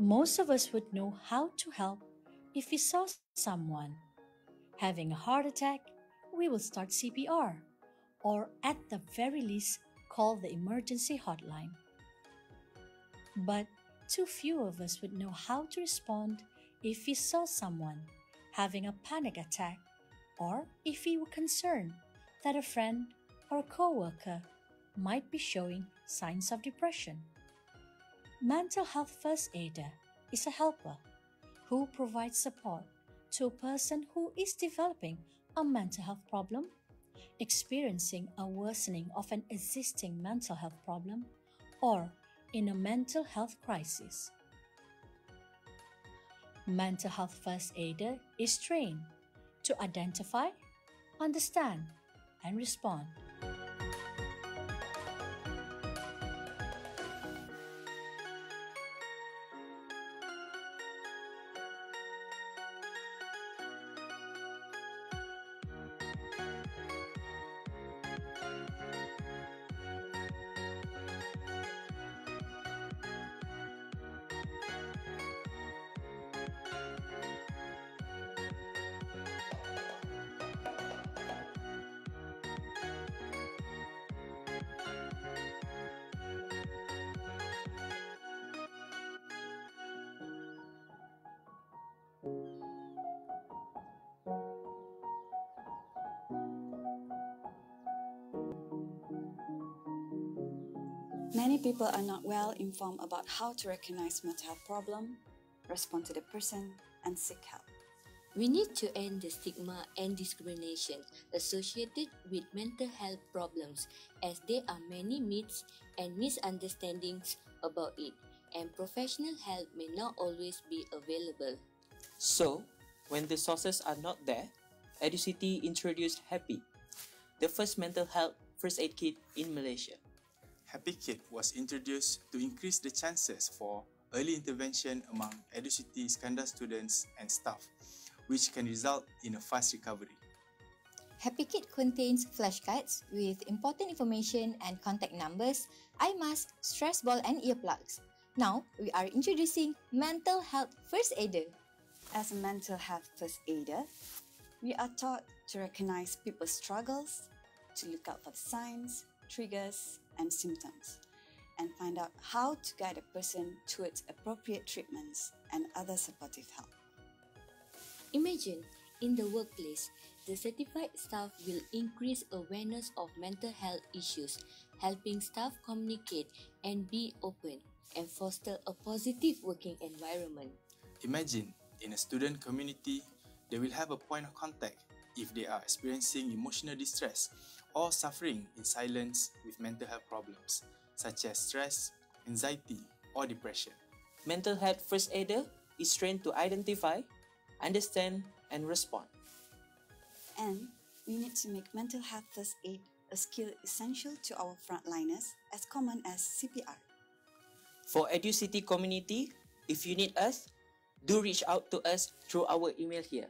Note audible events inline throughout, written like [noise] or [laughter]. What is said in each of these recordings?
Most of us would know how to help if we saw someone having a heart attack, we will start CPR, or at the very least, call the emergency hotline. But too few of us would know how to respond if we saw someone having a panic attack, or if we were concerned that a friend or a coworker might be showing signs of depression. Mental health first aider is a helper who provides support to a person who is developing a mental health problem, experiencing a worsening of an existing mental health problem, or in a mental health crisis. Mental health first aider is trained to identify, understand, and respond. Many people are not well informed about how to recognize mental health problem, respond to the person, and seek help. We need to end the stigma and discrimination associated with mental health problems as there are many myths and misunderstandings about it and professional help may not always be available. So, when the sources are not there, EduCity introduced Happy, the first mental health first aid kit in Malaysia. Happy Kit was introduced to increase the chances for early intervention among EduCity Iskandar students and staff, which can result in a fast recovery. Happy Kit contains flashcards with important information and contact numbers, eye mask, stress ball and earplugs. Now, we are introducing Mental Health First Aider. As a mental health first aider, we are taught to recognize people's struggles, to look out for signs, triggers, and symptoms, and find out how to guide a person towards appropriate treatments and other supportive help. Imagine, in the workplace, the certified staff will increase awareness of mental health issues, helping staff communicate and be open and foster a positive working environment. Imagine, in a student community, they will have a point of contact if they are experiencing emotional distress or suffering in silence with mental health problems such as stress, anxiety, or depression. Mental health first aider is trained to identify, understand, and respond. And we need to make mental health first aid a skill essential to our frontliners as common as CPR. For EduCity community, if you need us, do reach out to us through our email here.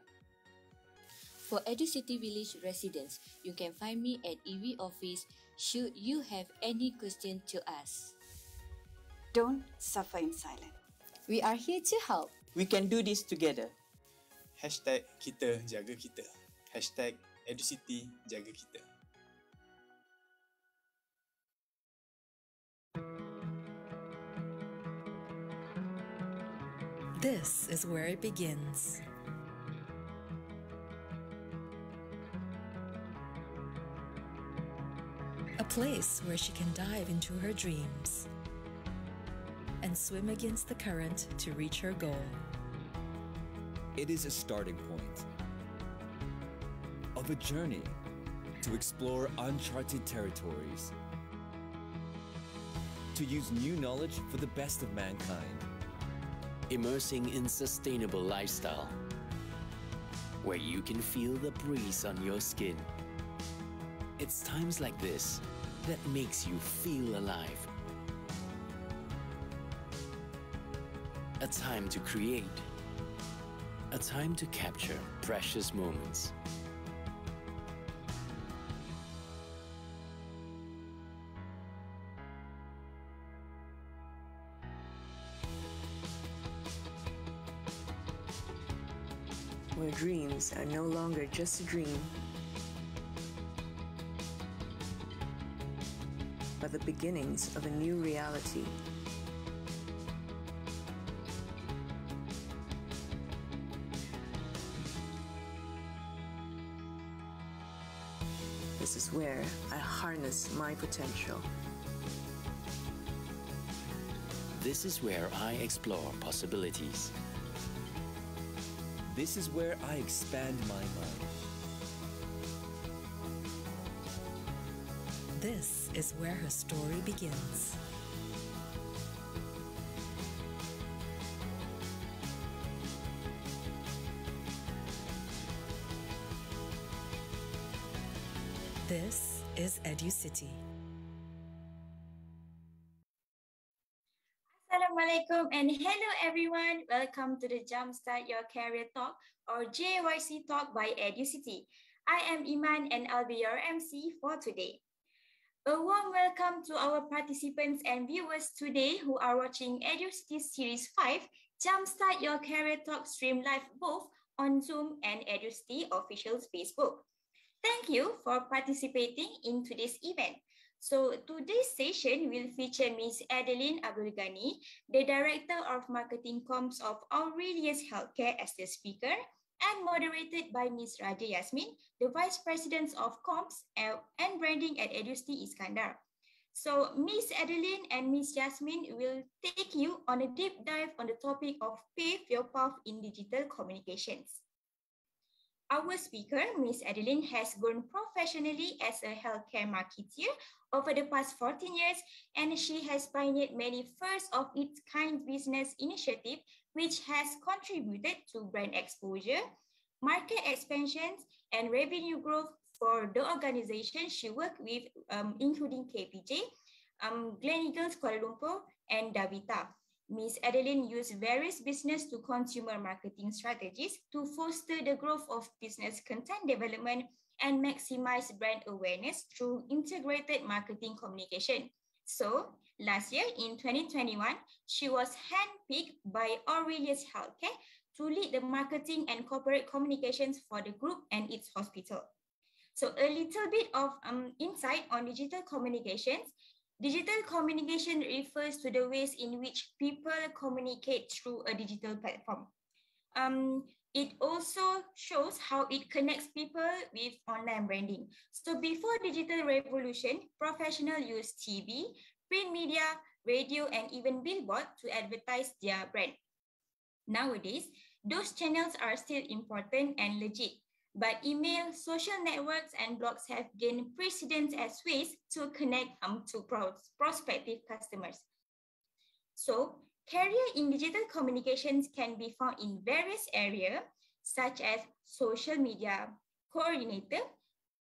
For EduCity Village residents, you can find me at EV office should you have any question to ask. Don't suffer in silence. We are here to help. We can do this together. Hashtag kita jaga kita. Hashtag EduCity jaga kita. This is where it begins. A place where she can dive into her dreams and swim against the current to reach her goal. It is a starting point of a journey to explore uncharted territories, to use new knowledge for the best of mankind. Immersing in sustainable lifestyle, where you can feel the breeze on your skin. It's times like this that makes you feel alive. A time to create. A time to capture precious moments. Dreams are no longer just a dream, but the beginnings of a new reality. This is where I harness my potential. This is where I explore possibilities. This is where I expand my mind. This is where her story begins. This is EduCity. Assalamualaikum and hello everyone. Welcome to the Jumpstart Your Career Talk or JYC Talk by EduCity. I am Iman and I'll be your MC for today. A warm welcome to our participants and viewers today who are watching EduCity Series 5 Jumpstart Your Career Talk stream live both on Zoom and EduCity official Facebook. Thank you for participating in today's event. So today's session will feature Ms. Adeline Abdul Ghani, the Director of Marketing Comms of Aurelius Healthcare as the speaker, and moderated by Ms. Raja Yasmin, the Vice President of Comms and Branding at EduCity Iskandar. So Ms. Adeline and Ms. Yasmin will take you on a deep dive on the topic of Pave Your Path in Digital Communications. Our speaker, Ms. Adeline, has grown professionally as a healthcare marketeer over the past 14 years, and she has pioneered many first of its kind business initiatives, which has contributed to brand exposure, market expansions, and revenue growth for the organization she worked with, um, including KPJ, um, Gleneagles Kuala Lumpur, and DaVita. Ms. Adeline used various business to consumer marketing strategies to foster the growth of business content development and maximize brand awareness through integrated marketing communication. So, last year in 2021, she was handpicked by Aurelius Healthcare to lead the marketing and corporate communications for the group and its hospital. So, a little bit of um, insight on digital communications Digital communication refers to the ways in which people communicate through a digital platform. Um, it also shows how it connects people with online branding. So before digital revolution, professionals used TV, print media, radio, and even billboard to advertise their brand. Nowadays, those channels are still important and legit, but email, social networks, and blogs have gained precedence as ways to connect um, to pros prospective customers. So, in digital communications can be found in various areas, such as social media coordinator,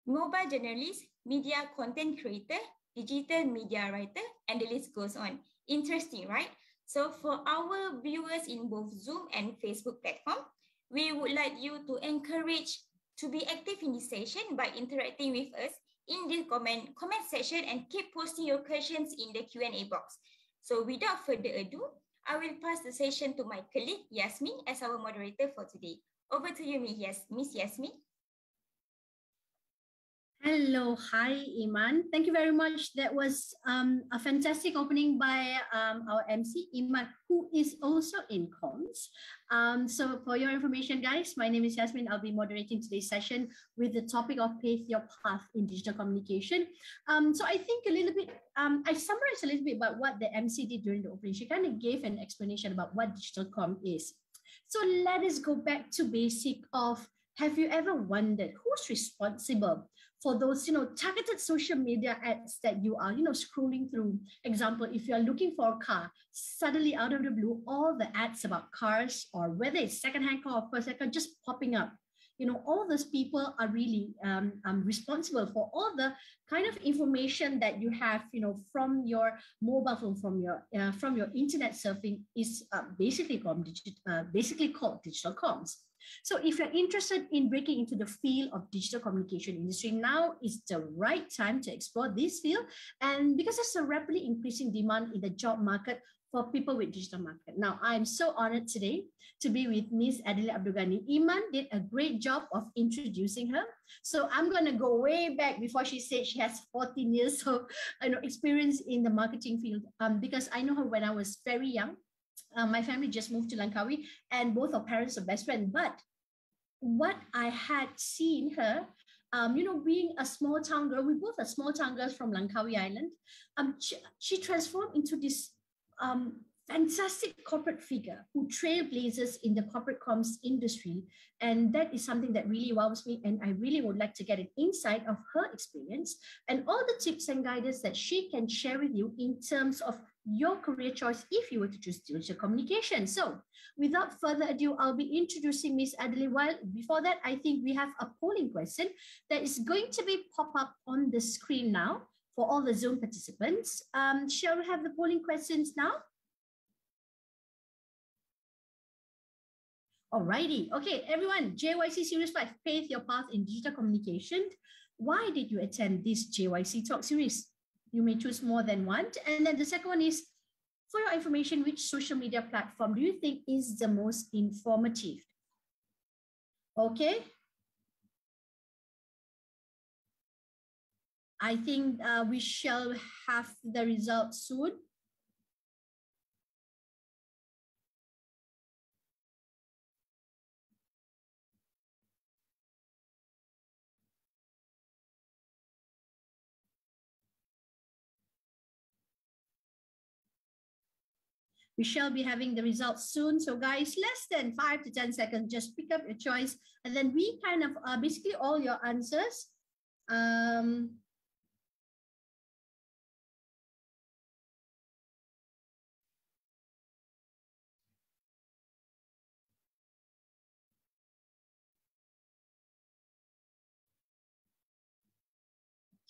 mobile journalist, media content creator, digital media writer, and the list goes on. Interesting, right? So for our viewers in both Zoom and Facebook platform, we would like you to encourage to be active in this session by interacting with us in the comment, comment section and keep posting your questions in the Q&A box. So without further ado, I will pass the session to my colleague Yasmin as our moderator for today. Over to you, Miss Yasmin. Hello, hi, Iman. Thank you very much. That was um, a fantastic opening by um, our MC, Iman, who is also in comms. Um, so for your information, guys, my name is Yasmin. I'll be moderating today's session with the topic of Pave Your Path in Digital Communication. Um, so I think a little bit, um, I summarized a little bit about what the MC did during the opening. She kind of gave an explanation about what digital com is. So let us go back to basic of have you ever wondered who's responsible for those, you know, targeted social media ads that you are, you know, scrolling through. Example, if you're looking for a car, suddenly out of the blue, all the ads about cars or whether it's secondhand car or first hand car just popping up. You know, all those people are really um, um, responsible for all the kind of information that you have, you know, from your mobile phone, from your uh, from your internet surfing is uh, basically digit, uh, basically called digital comms. So if you're interested in breaking into the field of digital communication industry, now is the right time to explore this field. And because there's a rapidly increasing demand in the job market for people with digital market. Now, I'm so honored today to be with Miss Adeline Abdul Ghani. Iman did a great job of introducing her. So I'm going to go way back before she said she has 14 years of you know, experience in the marketing field um, because I know her when I was very young. Uh, my family just moved to Langkawi and both our parents are best friends. But what I had seen her um, you know, being a small town girl, we both are small town girls from Langkawi Island. Um, she, she transformed into this um, fantastic corporate figure who trailblazes in the corporate comms industry. And that is something that really wows me. And I really would like to get an insight of her experience and all the tips and guidance that she can share with you in terms of your career choice if you were to choose digital communication. So without further ado, I'll be introducing Miss Adeline. While before that, I think we have a polling question that is going to be pop up on the screen now for all the Zoom participants. Um, shall we have the polling questions now? Alrighty, okay, everyone, JYC Series 5, Pave Your Path in Digital Communication. Why did you attend this JYC Talk Series? You may choose more than one. And then the second one is, for your information, which social media platform do you think is the most informative? Okay. I think uh, we shall have the results soon. We shall be having the results soon. So guys, less than five to 10 seconds, just pick up your choice. And then we kind of uh, basically all your answers. Um,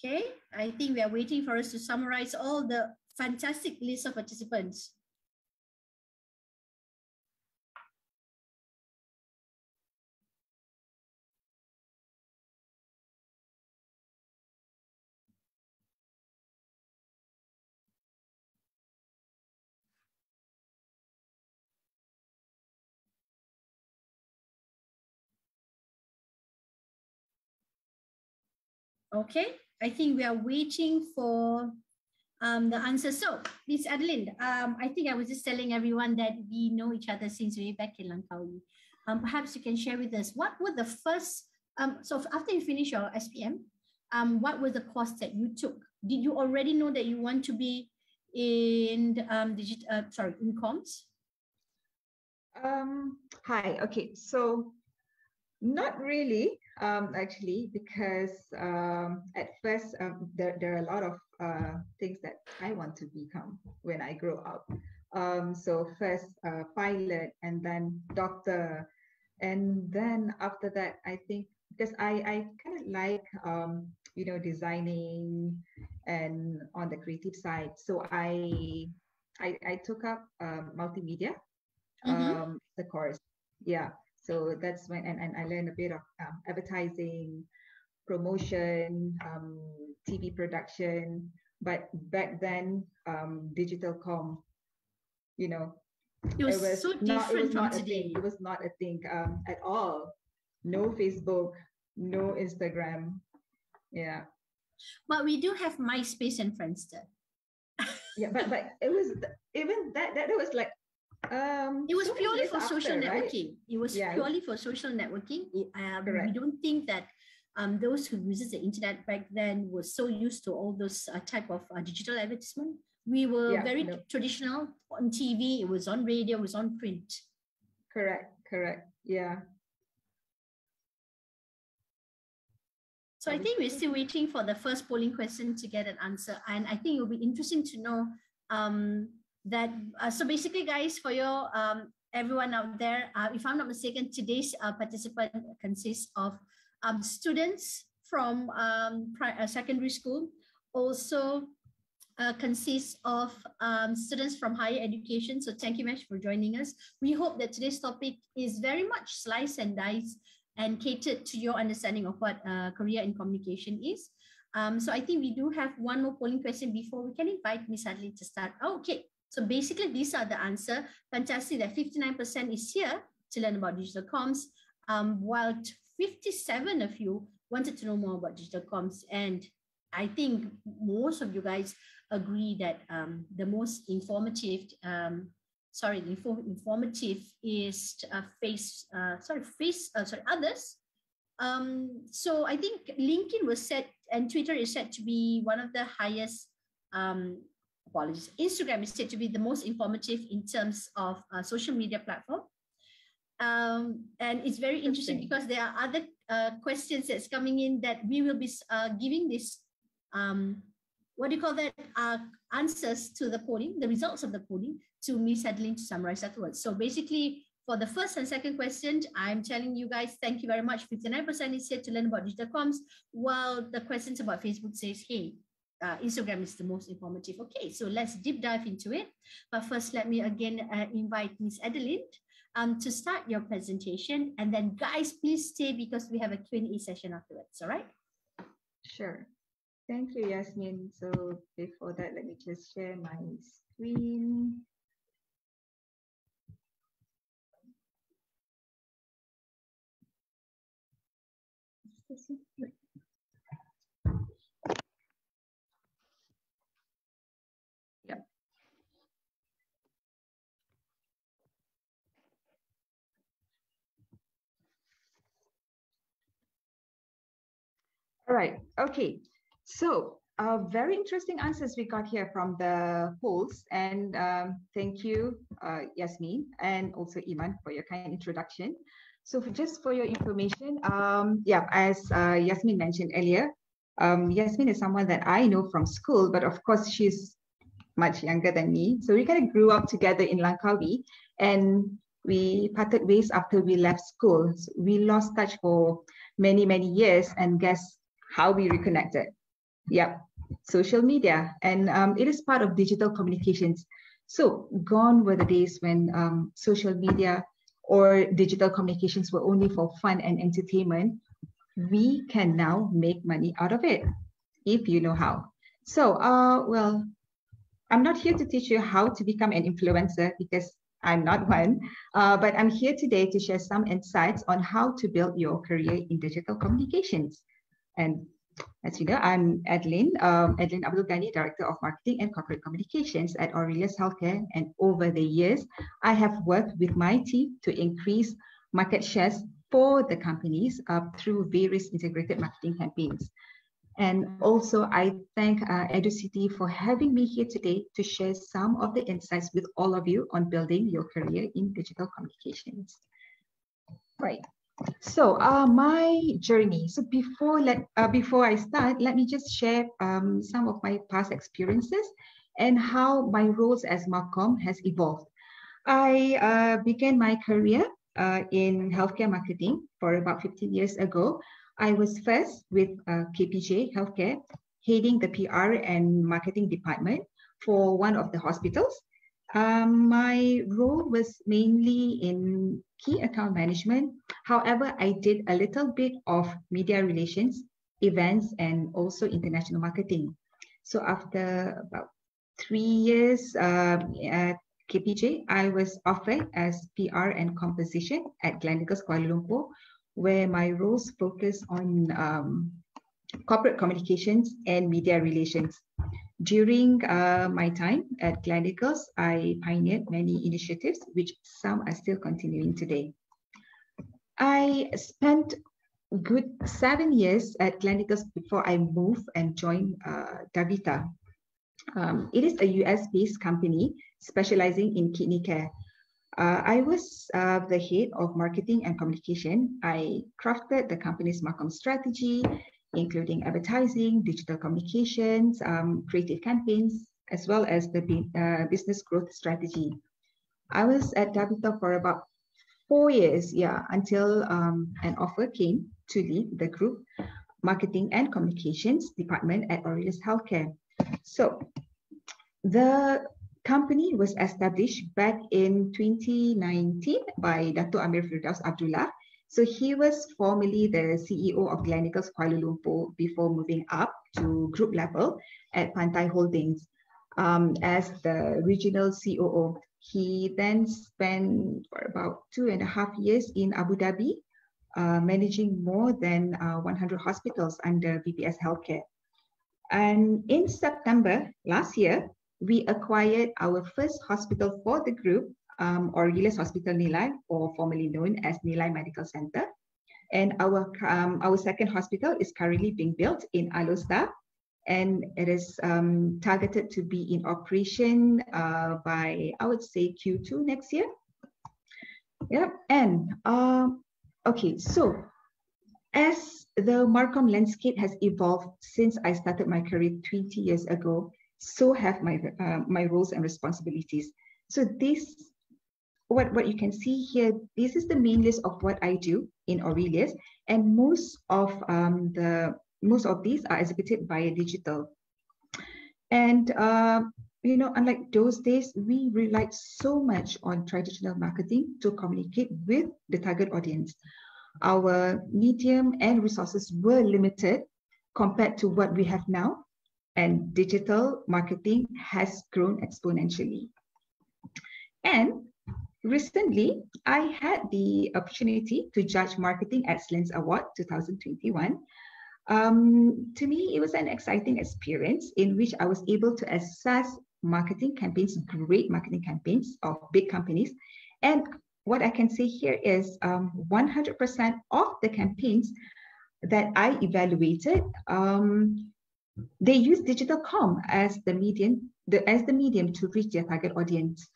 Okay, I think we are waiting for us to summarize all the fantastic list of participants. Okay, I think we are waiting for um, the answer. So, Miss Adeline, um, I think I was just telling everyone that we know each other since way back in Langkawi. Um, perhaps you can share with us what were the first, um, so after you finish your SPM, um, what was the course that you took? Did you already know that you want to be in um, uh, sorry, in comms? Um, hi, okay, so not really um, actually, because um, at first um, there, there are a lot of uh, things that I want to become when I grow up. Um, so first uh, pilot and then doctor. And then after that, I think because I, I kind of like, um, you know, designing and on the creative side. So I, I, I took up um, multimedia, Mhm. the course. Yeah. So that's when, and, and I learned a bit of um, advertising, promotion, um, TV production. But back then, um, digital com, you know, It was so not, it different was from today. It was not a thing um, at all. No Facebook, no Instagram. Yeah. But we do have MySpace and Friendster. Yeah, but but it was even that that, that was like um It was so purely for social after, right? networking. It was Yeah. purely for social networking. It- Um, we don't think that um, those who uses the internet back then were so used to all those uh, type of uh, digital advertisement. We were Yeah, very no. traditional on TV. It was on radio. It was on print. Correct, correct. Yeah. So I think we're still waiting for the first polling question to get an answer, and I think it'll be interesting to know um, that. Uh, so basically, guys, for your um, everyone out there, uh, if I'm not mistaken, today's uh, participant consists of um, students from um, uh, secondary school, also uh, consists of um, students from higher education. So thank you much for joining us. We hope that today's topic is very much slice and dice and catered to your understanding of what uh, career in communication is. Um, so I think we do have one more polling question before we can invite Ms. Adeline to start. Okay, So basically, these are the answer. Fantastic that 59% is here to learn about digital comms, um, while 57 of you wanted to know more about digital comms. And I think most of you guys agree that um, the most informative, um, sorry, info, informative is uh, face, uh, sorry, face, uh, sorry, others. Um, so I think LinkedIn was set and Twitter is said to be one of the highest, um, apologies, Instagram is said to be the most informative in terms of uh, social media platform. Um, and it's very interesting because there are other uh, questions that's coming in that we will be uh, giving this um, what do you call that uh, answers to the polling, the results of the polling to Miss Adeline to summarize afterwards. So basically, for the first and second question, I'm telling you guys, thank you very much. 59% is here to learn about digital comms, while the questions about Facebook says, hey, uh, Instagram is the most informative. Okay, so let's deep dive into it. But first, let me again uh, invite Miss Adeline um, to start your presentation. And then guys, please stay because we have a Q&A session afterwards, all right? Sure. Thank you, Yasmin. So before that, let me just share my screen. Yep. All right. Okay. So uh, very interesting answers we got here from the polls. And um, thank you, uh, Yasmin, and also Iman for your kind introduction. So for, just for your information, um, yeah, as uh, Yasmin mentioned earlier, um, Yasmin is someone that I know from school, but of course she's much younger than me. So we kind of grew up together in Langkawi and we parted ways after we left school. So we lost touch for many, many years and guess how we reconnected? Yeah, social media. And um, it is part of digital communications. So gone were the days when um, social media or digital communications were only for fun and entertainment. We can now make money out of it if you know how. So, uh, well, I'm not here to teach you how to become an influencer because I'm not one, uh, but I'm here today to share some insights on how to build your career in digital communications. And as you know, I'm Adeline, um, Adeline Abdul Ghani, Director of Marketing and Corporate Communications at Aurelius Healthcare. And over the years, I have worked with my team to increase market shares for the companies uh, through various integrated marketing campaigns. And also, I thank uh, EduCity for having me here today to share some of the insights with all of you on building your career in digital communications. Right. So uh, my journey. So before let uh, before I start, let me just share um, some of my past experiences and how my roles as Marcom has evolved. I uh, began my career uh, in healthcare marketing for about 15 years ago. I was first with uh, KPJ Healthcare, heading the PR and marketing department for one of the hospitals. Um, my role was mainly in key account management. However, I did a little bit of media relations, events, and also international marketing. So after about three years uh, at KPJ, I was offered as PR and composition at Gleneagles Kuala Lumpur, where my roles focus on um, corporate communications and media relations. During uh, my time at Gleneagles, I pioneered many initiatives, which some are still continuing today. I spent good seven years at Gleneagles before I moved and joined uh, DaVita. Um, it is a US-based company specializing in kidney care. Uh, I was uh, the head of marketing and communication. I crafted the company's marketing strategy including advertising, digital communications, um, creative campaigns, as well as the uh, business growth strategy. I was at DaVita for about four years, yeah, until um, an offer came to lead the group marketing and communications department at Aurelius Healthcare. So the company was established back in 2019 by Dato Amir Firdaus Abdullah so he was formerly the CEO of Gleneagles Kuala Lumpur before moving up to group level at Pantai Holdings. um, as the regional COO. He then spent for about two and a half years in Abu Dhabi, uh, managing more than uh, 100 hospitals under VPS Healthcare. And in September last year, we acquired our first hospital for the group, um, Aurelius Hospital Nilai, or formerly known as Nilai Medical Center. And our, um, our second hospital is currently being built in Alor and it is um, targeted to be in operation uh, by, I would say, Q2 next year. Yeah, and uh, okay, so as the Marcom landscape has evolved since I started my career 20 years ago, so have my uh, my roles and responsibilities. So this, what, what you can see here, this is the main list of what I do in Aurelius, and most of um, the most of these are exhibited via digital. And uh, you know, unlike those days, we relied so much on traditional marketing to communicate with the target audience. Our medium and resources were limited compared to what we have now, and digital marketing has grown exponentially. And recently, I had the opportunity to judge Marketing Excellence Award 2021 um, to me, it was an exciting experience in which I was able to assess marketing campaigns, great marketing campaigns of big companies. And what I can say here is 100% um, of the campaigns that I evaluated, um, they use digital com as the medium, the, as the medium to reach their target audience.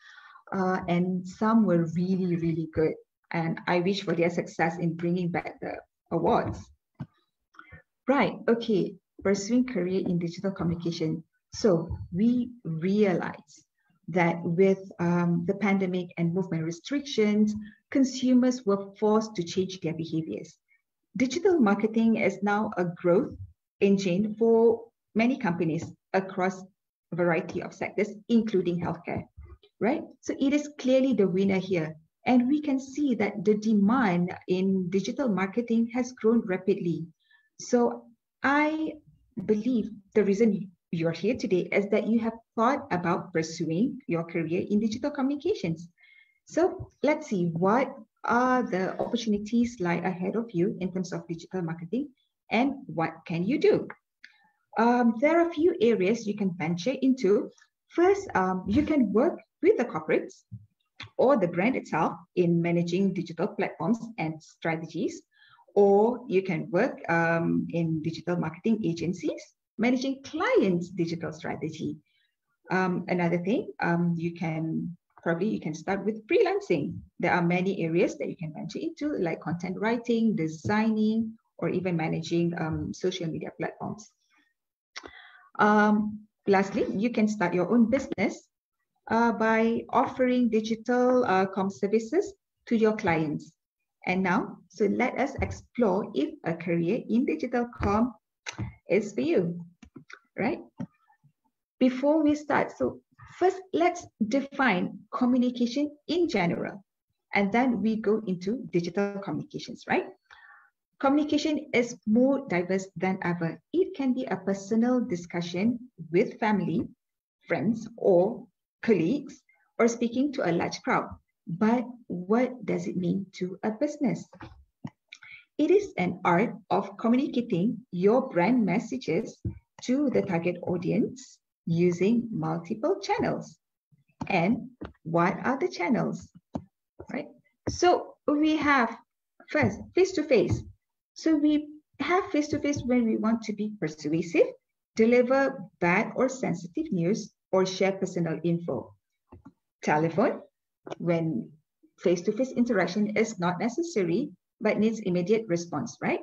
Uh, and some were really, really good. And I wish for their success in bringing back the awards. Right, okay, pursuing career in digital communication. So we realize that with um, the pandemic and movement restrictions, consumers were forced to change their behaviors. Digital marketing is now a growth engine for many companies across a variety of sectors, including healthcare, right? So it is clearly the winner here. And we can see that the demand in digital marketing has grown rapidly. So I believe the reason you're here today is that you have thought about pursuing your career in digital communications. So let's see what are the opportunities lie ahead of you in terms of digital marketing and what can you do? Um, there are a few areas you can venture into. First, um, you can work with the corporates or the brand itself in managing digital platforms and strategies or you can work um, in digital marketing agencies, managing clients' digital strategy. Um, another thing, um, you can probably you can start with freelancing. There are many areas that you can venture into, like content writing, designing, or even managing um, social media platforms. Um, lastly, you can start your own business uh, by offering digital uh, com services to your clients. And now, so let us explore if a career in digital com is for you, right? Before we start, so first let's define communication in general, and then we go into digital communications, right? Communication is more diverse than ever. It can be a personal discussion with family, friends, or colleagues, or speaking to a large crowd. But what does it mean to a business? It is an art of communicating your brand messages to the target audience using multiple channels. And what are the channels? Right? So we have first face to face. So we have face to face when we want to be persuasive, deliver bad or sensitive news, or share personal info. Telephone when face-to-face interaction is not necessary, but needs immediate response, right?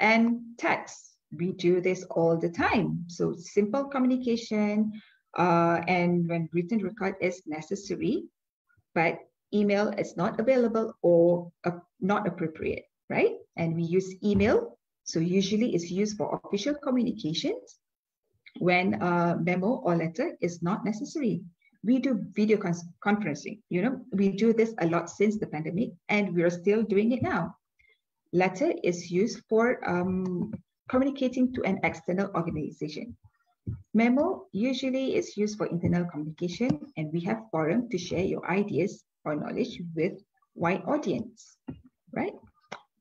And text, we do this all the time. So simple communication, uh, and when written record is necessary, but email is not available or uh, not appropriate, right? And we use email. So usually it's used for official communications when a memo or letter is not necessary we do video conferencing. You know, we do this a lot since the pandemic, and we are still doing it now. Letter is used for um, communicating to an external organization. Memo usually is used for internal communication and we have forum to share your ideas or knowledge with wide audience, right?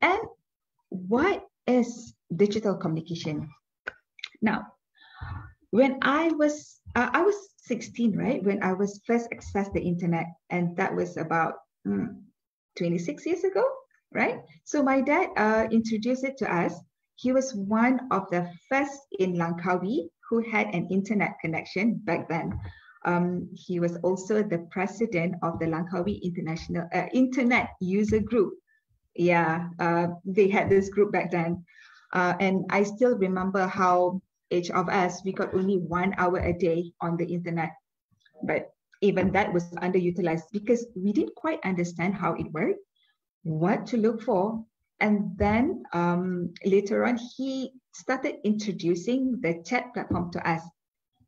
And what is digital communication? Now, when I was uh, I was 16, right? When I was first accessed the internet, and that was about mm, 26 years ago, right? So my dad uh, introduced it to us. He was one of the first in Langkawi who had an internet connection back then. Um, he was also the president of the Langkawi International uh, Internet User Group. Yeah, uh, they had this group back then. Uh, and I still remember how each of us, we got only one hour a day on the internet. But even that was underutilized because we didn't quite understand how it worked, what to look for. And then um, later on, he started introducing the chat platform to us,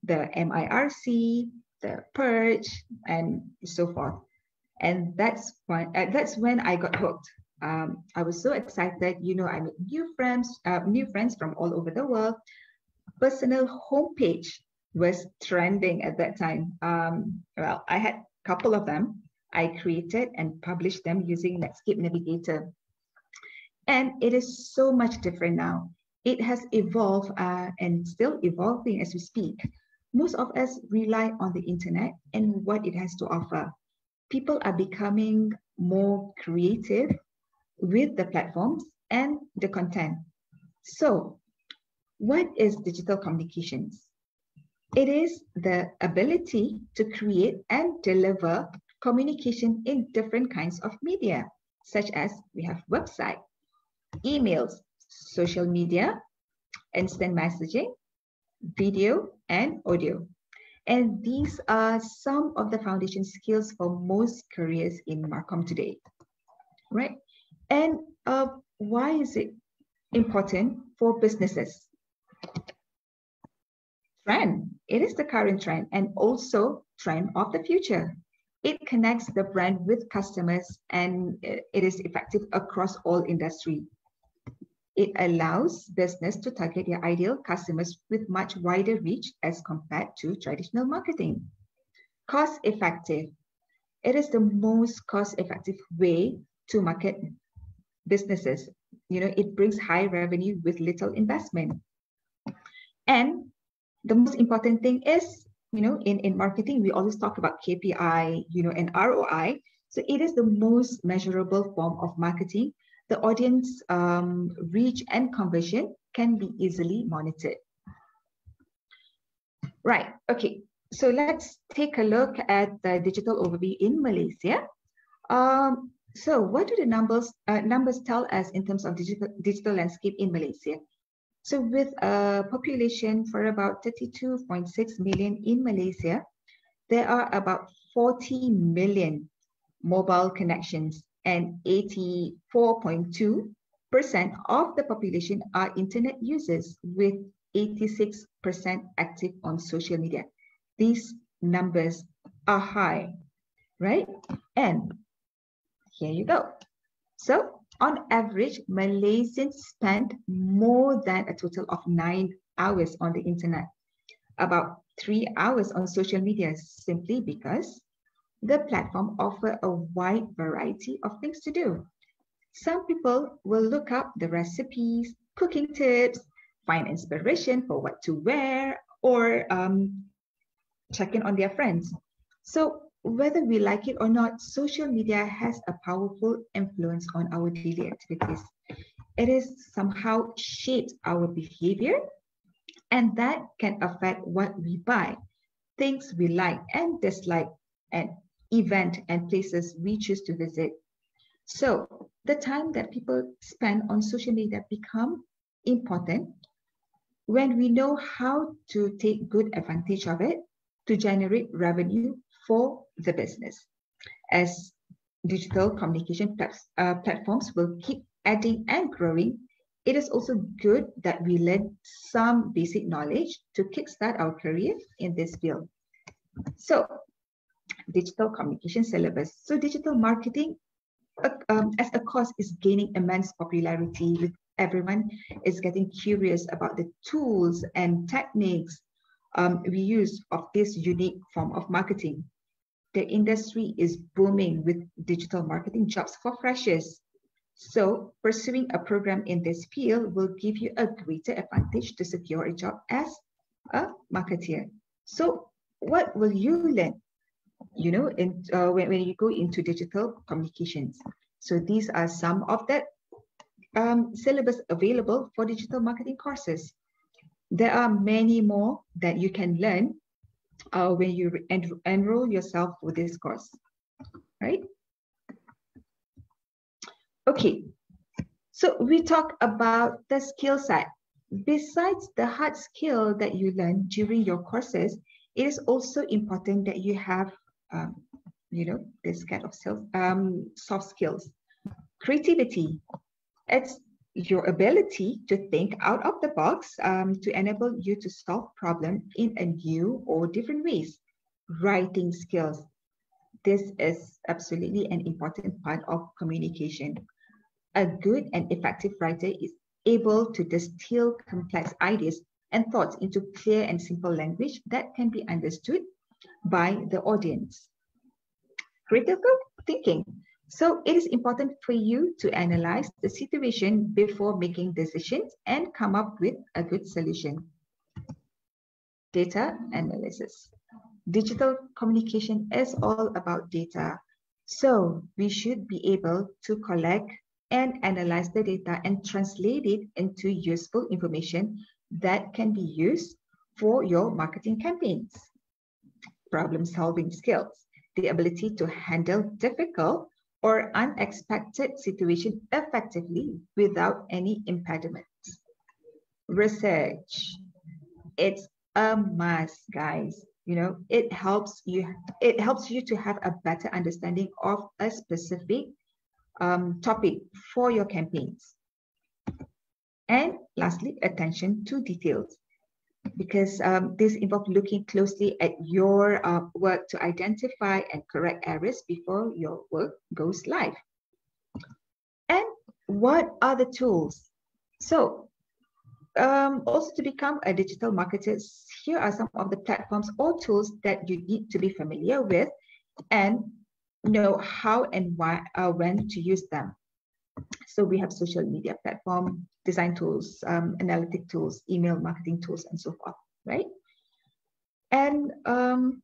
the MIRC, the Pirch, and so forth. And that's when, uh, that's when I got hooked. Um, I was so excited. You know, I made new friends, uh, new friends from all over the world. Personal homepage was trending at that time. Um, well, I had a couple of them. I created and published them using Netscape Navigator. And it is so much different now. It has evolved uh, and still evolving as we speak. Most of us rely on the internet and what it has to offer. People are becoming more creative with the platforms and the content. So, what is digital communications? It is the ability to create and deliver communication in different kinds of media, such as we have website, emails, social media, instant messaging, video, and audio. And these are some of the foundation skills for most careers in Marcom today, right? And uh, why is it important for businesses? Trend. It is the current trend and also trend of the future. It connects the brand with customers and it is effective across all industry. It allows business to target their ideal customers with much wider reach as compared to traditional marketing. Cost effective. It is the most cost effective way to market businesses. You know, it brings high revenue with little investment. And the most important thing is, you know, in, in marketing, we always talk about KPI, you know, and ROI. So it is the most measurable form of marketing. The audience um, reach and conversion can be easily monitored. Right, okay. So let's take a look at the digital overview in Malaysia. Um, so what do the numbers uh, numbers tell us in terms of digital digital landscape in Malaysia? So with a population for about 32.6 million in Malaysia, there are about 40 million mobile connections and 84.2% of the population are internet users with 86% active on social media. These numbers are high, right? And here you go. So on average, Malaysians spend more than a total of nine hours on the internet, about three hours on social media simply because the platform offer a wide variety of things to do. Some people will look up the recipes, cooking tips, find inspiration for what to wear, or um, check in on their friends. So whether we like it or not, social media has a powerful influence on our daily activities. It has somehow shaped our behavior, and that can affect what we buy, things we like and dislike, and event and places we choose to visit. So the time that people spend on social media become important when we know how to take good advantage of it to generate revenue for the business. As digital communication uh, platforms will keep adding and growing, it is also good that we learn some basic knowledge to kickstart our career in this field. So, digital communication syllabus. So, digital marketing uh, um, as a course is gaining immense popularity with everyone is getting curious about the tools and techniques um, reuse of this unique form of marketing. The industry is booming with digital marketing jobs for freshers. So pursuing a program in this field will give you a greater advantage to secure a job as a marketeer. So what will you learn, you know, in, uh, when, when you go into digital communications? So these are some of the um, syllabus available for digital marketing courses. There are many more that you can learn uh, when you en enroll yourself with this course, right? Okay, so we talk about the skill set. Besides the hard skill that you learn during your courses, it is also important that you have, um, you know, this kind of self, um, soft skills. Creativity, it's your ability to think out of the box um, to enable you to solve problems in a new or different ways. Writing skills. This is absolutely an important part of communication. A good and effective writer is able to distill complex ideas and thoughts into clear and simple language that can be understood by the audience. Critical thinking. So it is important for you to analyze the situation before making decisions and come up with a good solution. Data analysis. Digital communication is all about data. So we should be able to collect and analyze the data and translate it into useful information that can be used for your marketing campaigns. Problem solving skills, the ability to handle difficult or unexpected situation effectively without any impediments. Research, it's a must, guys. You know, it helps you. It helps you to have a better understanding of a specific um, topic for your campaigns. And lastly, attention to details because um, this involves looking closely at your uh, work to identify and correct errors before your work goes live. And what are the tools? So um, also to become a digital marketer, here are some of the platforms or tools that you need to be familiar with and know how and why, uh, when to use them. So we have social media platform, design tools, um, analytic tools, email marketing tools, and so forth, right? And um,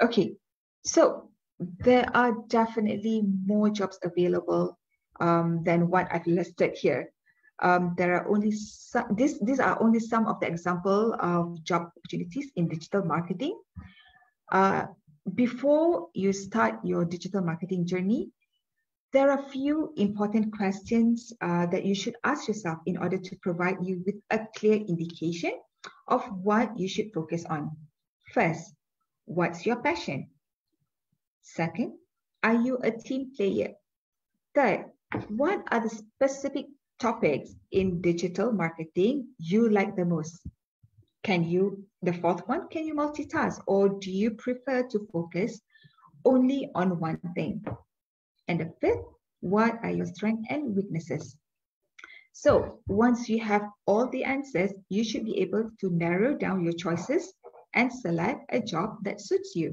okay, so there are definitely more jobs available um, than what I've listed here. Um, there are only some, this, these are only some of the example of job opportunities in digital marketing. Uh, before you start your digital marketing journey, there are a few important questions uh, that you should ask yourself in order to provide you with a clear indication of what you should focus on. First, what's your passion? Second, are you a team player? Third, what are the specific topics in digital marketing you like the most? Can you, the fourth one, can you multitask or do you prefer to focus only on one thing? And the fifth, what are your strengths and weaknesses? So once you have all the answers, you should be able to narrow down your choices and select a job that suits you.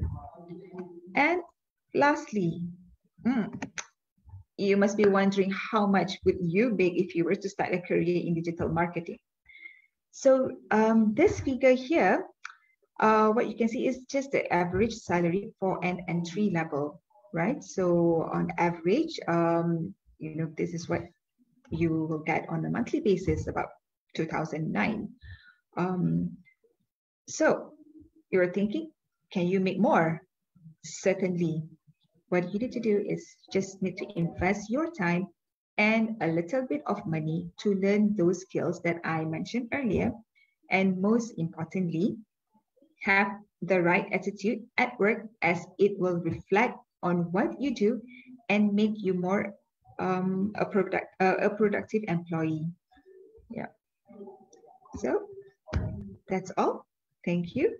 And lastly, mm, you must be wondering how much would you make if you were to start a career in digital marketing. So um, this figure here, uh, what you can see is just the average salary for an entry level right? So on average, um, you know, this is what you will get on a monthly basis, about 2009. Um, so you're thinking, can you make more? Certainly. What you need to do is just need to invest your time and a little bit of money to learn those skills that I mentioned earlier. And most importantly, have the right attitude at work as it will reflect on what you do and make you more um, a product uh, a productive employee. Yeah. So that's all. Thank you.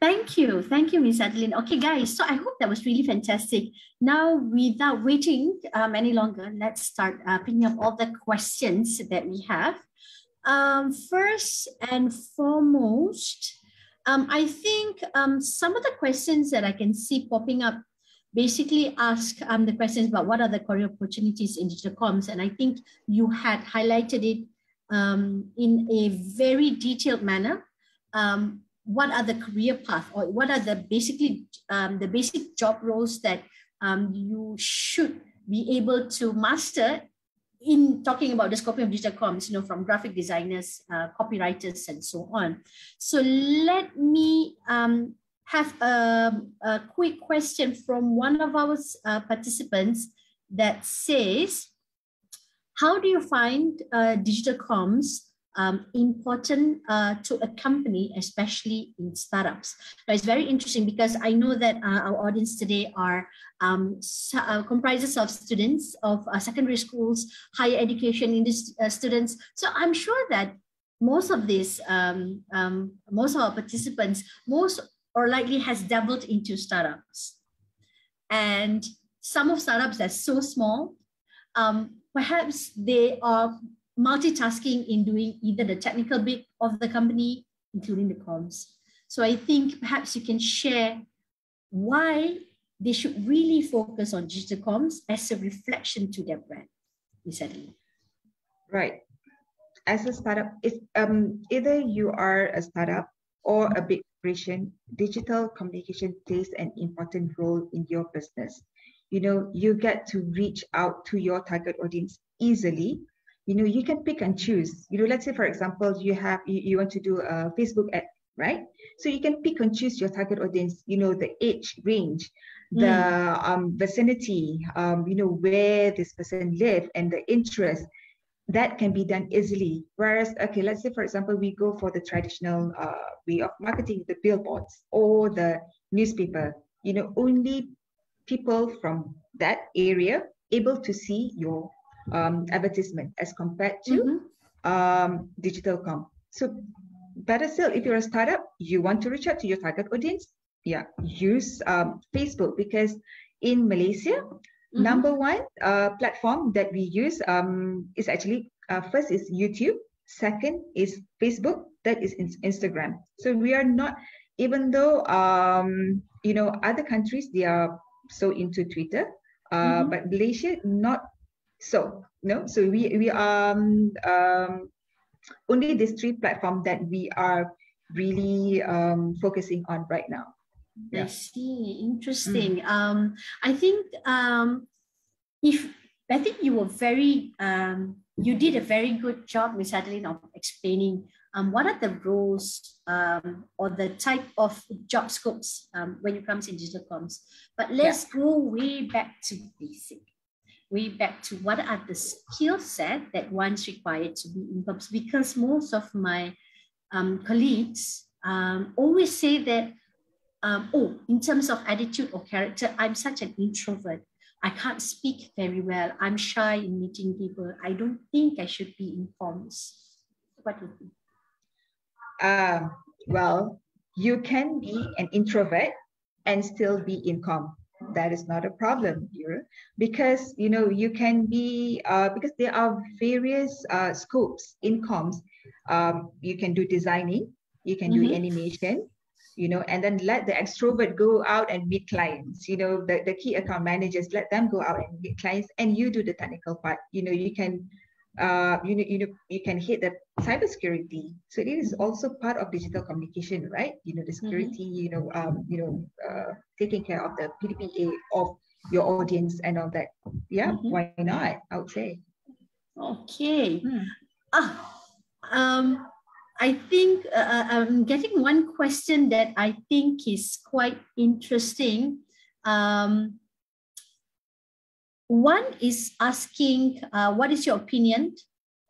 Thank you. Thank you, Ms. Adeline. Okay, guys, so I hope that was really fantastic. Now, without waiting um, any longer, let's start uh, picking up all the questions that we have. Um, first and foremost, um, I think um, some of the questions that I can see popping up basically ask um, the questions about what are the career opportunities in digital comms. And I think you had highlighted it um, in a very detailed manner. Um, what are the career path or what are the basically um, the basic job roles that you should be able to master in talking about the scope of digital comms, you know, from graphic designers, uh, copywriters, and so on. So let me um, have a, a, quick question from one of our uh, participants that says, how do you find uh, digital comms um, important uh, to a company, especially in startups. Now, it's very interesting because I know that uh, our audience today are um, uh, comprises of students of uh, secondary schools, higher education uh, students. So I'm sure that most of these, um, um, most of our participants, most or likely has dabbled into startups. And some of startups are so small, um, perhaps they are multitasking in doing either the technical bit of the company, including the comms. So I think perhaps you can share why they should really focus on digital comms as a reflection to their brand, Ms. Right. As a startup, it's, um, either you are a startup or a big corporation, digital communication plays an important role in your business. You know, you get to reach out to your target audience easily you know you can pick and choose. You know let's say for example you have you, you want to do a facebook ad right? So you can pick and choose your target audience you know the age range the mm. um, vicinity um, you know where this person live and the interest that can be done easily. Whereas okay let's say for example we go for the traditional uh, way of marketing the billboards or the newspaper you know only people from that area able to see your um, advertisement as compared to mm-hmm. um, digital com. So better still, if you're a startup, you want to reach out to your target audience, yeah, use um, Facebook because in Malaysia, mm-hmm. number one uh, platform that we use um, is actually uh, first is YouTube, second is Facebook, that is Instagram. So we are not, even though um, you know other countries they are so into Twitter, uh, mm-hmm. but Malaysia not so no, so we we um um only these three platforms that we are really um focusing on right now. Yeah. I see. Interesting. Mm. Um, I think um, if I think you were very um, you did a very good job, Ms. Adeline, of explaining um, what are the roles um, or the type of job scopes um, when it comes in digital comms. But let's yeah. go way back to basic way back to what are the skill set that one's required to be in comms because most of my um, colleagues um, always say that um, oh in terms of attitude or character i'm such an introvert. I can't speak very well. I'm shy in meeting people. I don't think i should be in comms what do you think? Uh, well you can be an introvert and still be in com that is not a problem here because you know you can be uh, because there are various uh, scopes in comms. Um, you can do designing you can mm-hmm. do animation you know and then let the extrovert go out and meet clients. You know the, the key account managers let them go out and meet clients and you do the technical part. You know you can uh, you know, you know, you can hit the cybersecurity. So it is also part of digital communication, right? You know, the mm-hmm. security, mm-hmm. you know, um, you know, uh, taking care of the PDPA of your audience and all that. Yeah, mm-hmm. why not? I would say. Okay. Hmm. Ah, um, I think uh, uh, I'm getting one question that I think is quite interesting. Um, one is asking, uh, what is your opinion,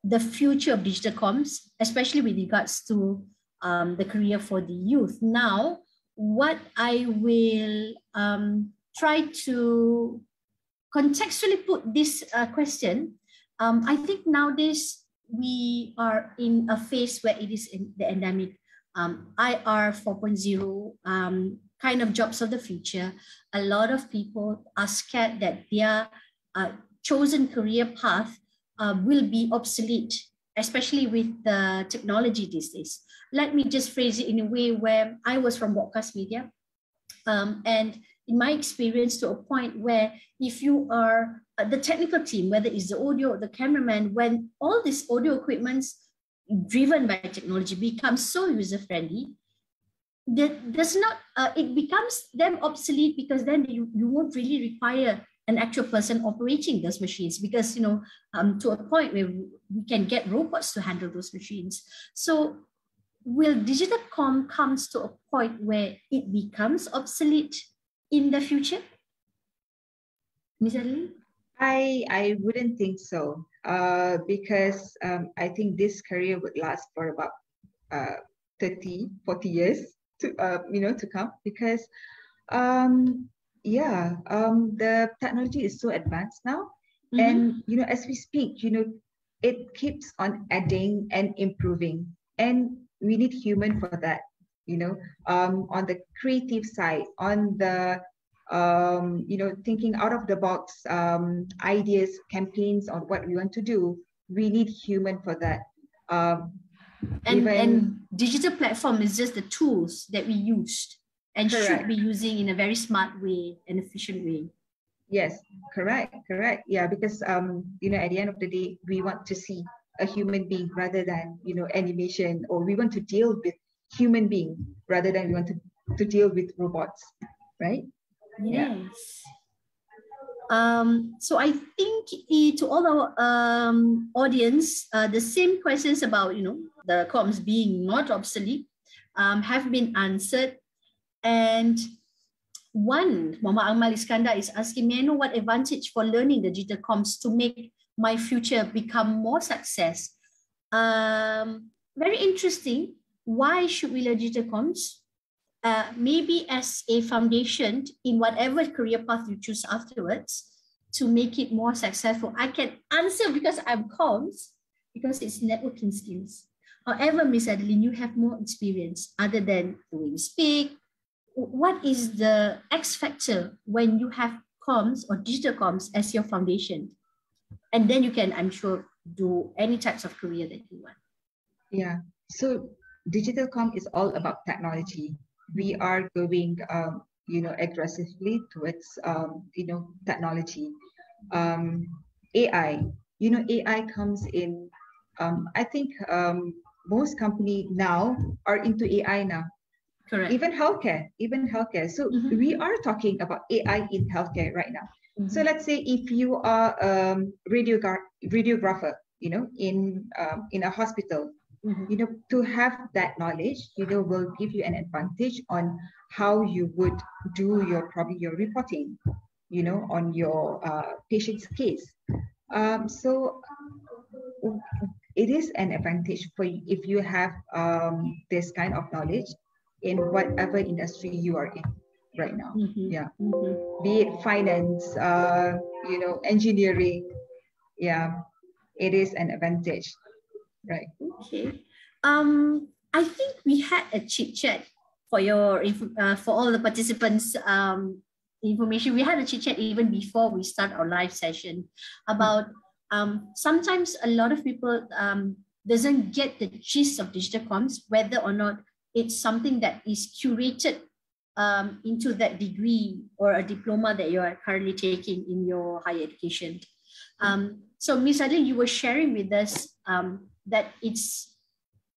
the future of digital comms, especially with regards to um, the career for the youth. Now, what I will um, try to contextually put this uh, question, um, I think nowadays we are in a phase where it is in the endemic. um, IR 4.0 um, kind of jobs of the future, a lot of people are scared that their uh, chosen career path uh, will be obsolete, especially with the technology these days. Let me just phrase it in a way where I was from broadcast media. Um, and in my experience, to a point where if you are uh, the technical team, whether it's the audio or the cameraman, when all these audio equipments driven by technology becomes so user friendly, that does not uh, it becomes them obsolete because then you, you won't really require an actual person operating those machines because you know um, to a point where we can get robots to handle those machines. So will digital com comes to a point where it becomes obsolete in the future? Ms i i wouldn't think so uh, because um, i think this career would last for about uh, 30 40 years to uh, you know to come because um, yeah um, the technology is so advanced now. Mm-hmm. and you know as we speak you know it keeps on adding and improving. And we need human for that you know um, on the creative side on the um, you know thinking out of the box um, ideas campaigns on what we want to do. We need human for that. Um, and, Even, and digital platform is just the tools that we used and correct. should be using in a very smart way and efficient way yes correct correct yeah because um you know at the end of the day we want to see a human being rather than you know animation or we want to deal with human being rather than we want to, to deal with robots right yes yeah. Um, so I think to all our um, audience, uh, the same questions about you know the comms being not obsolete um, have been answered. And one, Mama Amal Iskandar is asking, may I know what advantage for learning the digital comms to make my future become more success? Um, very interesting. Why should we learn digital comms? Uh, maybe as a foundation in whatever career path you choose afterwards to make it more successful. I can answer because I'm comms, because it's networking skills. However, Miss Adeline, you have more experience other than the way you speak. What is the X factor when you have comms or digital comms as your foundation? And then you can, I'm sure, do any types of career that you want. Yeah. So digital com is all about technology. We are going, um, you know, aggressively towards, um, you know, technology. Um, AI, you know, AI comes in, um, I think um, most company now are into AI now. Correct. Even healthcare, even healthcare. So mm-hmm. we are talking about AI in healthcare right now. Mm-hmm. So let's say if you are a um, radiogra- radiographer, you know, in um, in a hospital, mm-hmm. you know, to have that knowledge, you know, will give you an advantage on how you would do your probably your reporting, you know, on your uh, patient's case. Um, so it is an advantage for you if you have um, this kind of knowledge in whatever industry you are in right now. Mm-hmm. Yeah, mm-hmm. be it finance, uh, you know, engineering. Yeah, it is an advantage, right? Okay. Um, I think we had a chit chat for your uh, for all the participants. Um, information we had a chit chat even before we start our live session about um, sometimes a lot of people um, doesn't get the gist of digital comms, whether or not it's something that is curated um, into that degree or a diploma that you are currently taking in your higher education. Um, so Ms. Adeline, you were sharing with us um, that it's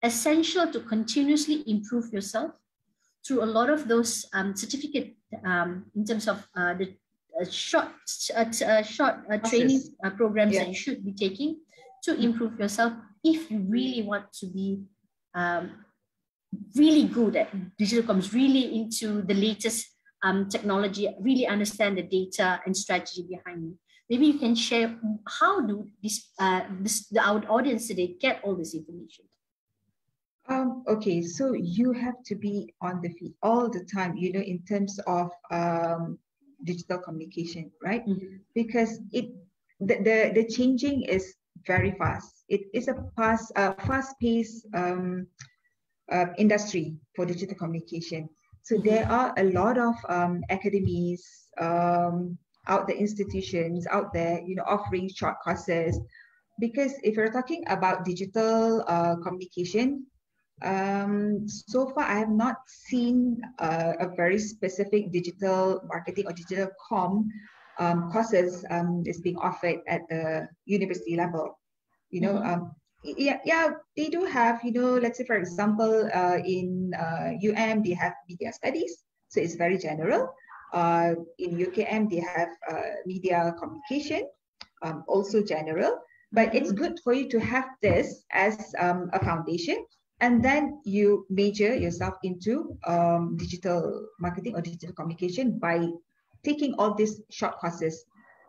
essential to continuously improve yourself through a lot of those um, certificate um, in terms of uh, the a short, a, short uh, training uh, programs yeah. that you should be taking to improve yourself if you really want to be um, really good at digital comms, really into the latest um, technology, really understand the data and strategy behind it. Maybe you can share how do this, uh, this the, our audience today get all this information. Um, okay, so you have to be on the feet all the time, you know, in terms of um, digital communication, right? Mm-hmm. Because it the, the, the changing is very fast. It is a fast uh, fast paced um, uh, industry for digital communication. So there are a lot of um, academies, um, out the institutions out there, you know, offering short courses. Because if you're talking about digital uh, communication, um, so far I have not seen uh, a very specific digital marketing or digital com um, courses um, is being offered at the university level. You know, mm-hmm. um, yeah, yeah, they do have, you know, let's say for example, uh, in uh, UM they have media studies, so it's very general. Uh, in UKM they have uh, media communication, um, also general. But it's good for you to have this as um, a foundation, and then you major yourself into um, digital marketing or digital communication by taking all these short courses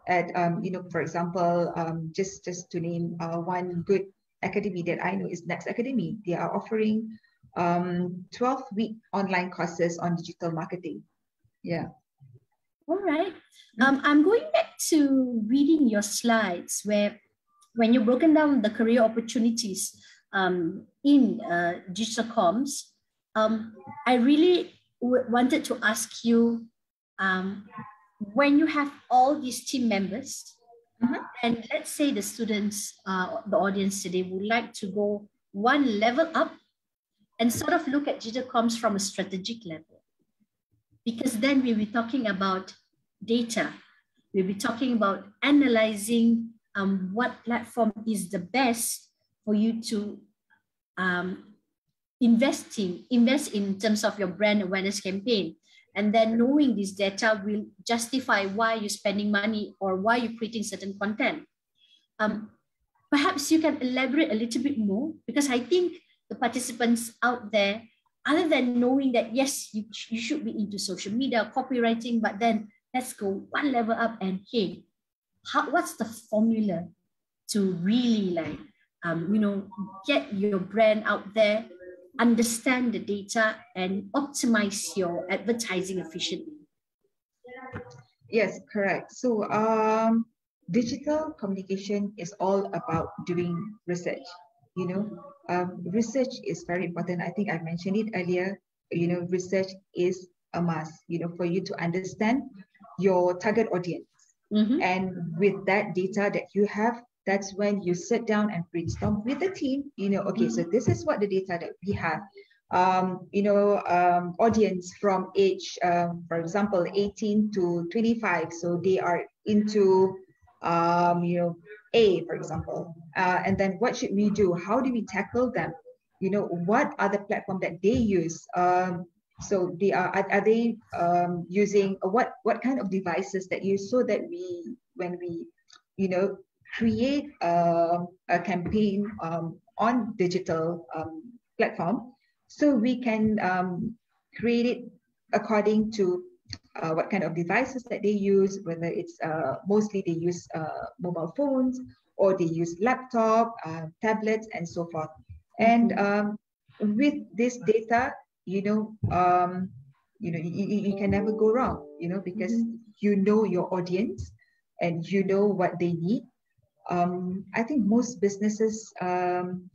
at um, you know for example um, just just to name uh, one good academy that I know is Next Academy. They are offering um, 12 week online courses on digital marketing. Yeah. All right. Um, I'm going back to reading your slides where when you've broken down the career opportunities um, in uh, digital comms, um, I really wanted to ask you um, when you have all these team members, mm-hmm. and let's say the students, uh, the audience today would like to go one level up and sort of look at digital comms from a strategic level. Because then we'll be talking about data. We'll be talking about analyzing um, what platform is the best for you to um, investing, invest in terms of your brand awareness campaign. And then knowing this data will justify why you're spending money or why you're creating certain content. Um, perhaps you can elaborate a little bit more because I think the participants out there, other than knowing that yes, you, you should be into social media, copywriting, but then let's go one level up and hey, how, what's the formula to really like, um, you know, get your brand out there understand the data and optimize your advertising efficiently. Yes, correct. So um, digital communication is all about doing research. You know, um, research is very important. I think I mentioned it earlier. You know, research is a must. You know, for you to understand your target audience, mm-hmm. and with that data that you have, that's when you sit down and brainstorm with the team you know okay so this is what the data that we have. Um, you know um, audience from age um, for example 18 to 25 so they are into um, you know a for example. Uh, and then what should we do? How do we tackle them? You know what are the platform that they use? Um, so they are are, are they um, using what what kind of devices that use so that we when we you know create a, a campaign um, on digital um, platform. So we can um, create it according to uh, what kind of devices that they use whether it's uh, mostly they use uh, mobile phones or they use laptop uh, tablets and so forth. And um, with this data you know um, you know you, you can never go wrong you know because mm-hmm. you know your audience and you know what they need um, I think most businesses um,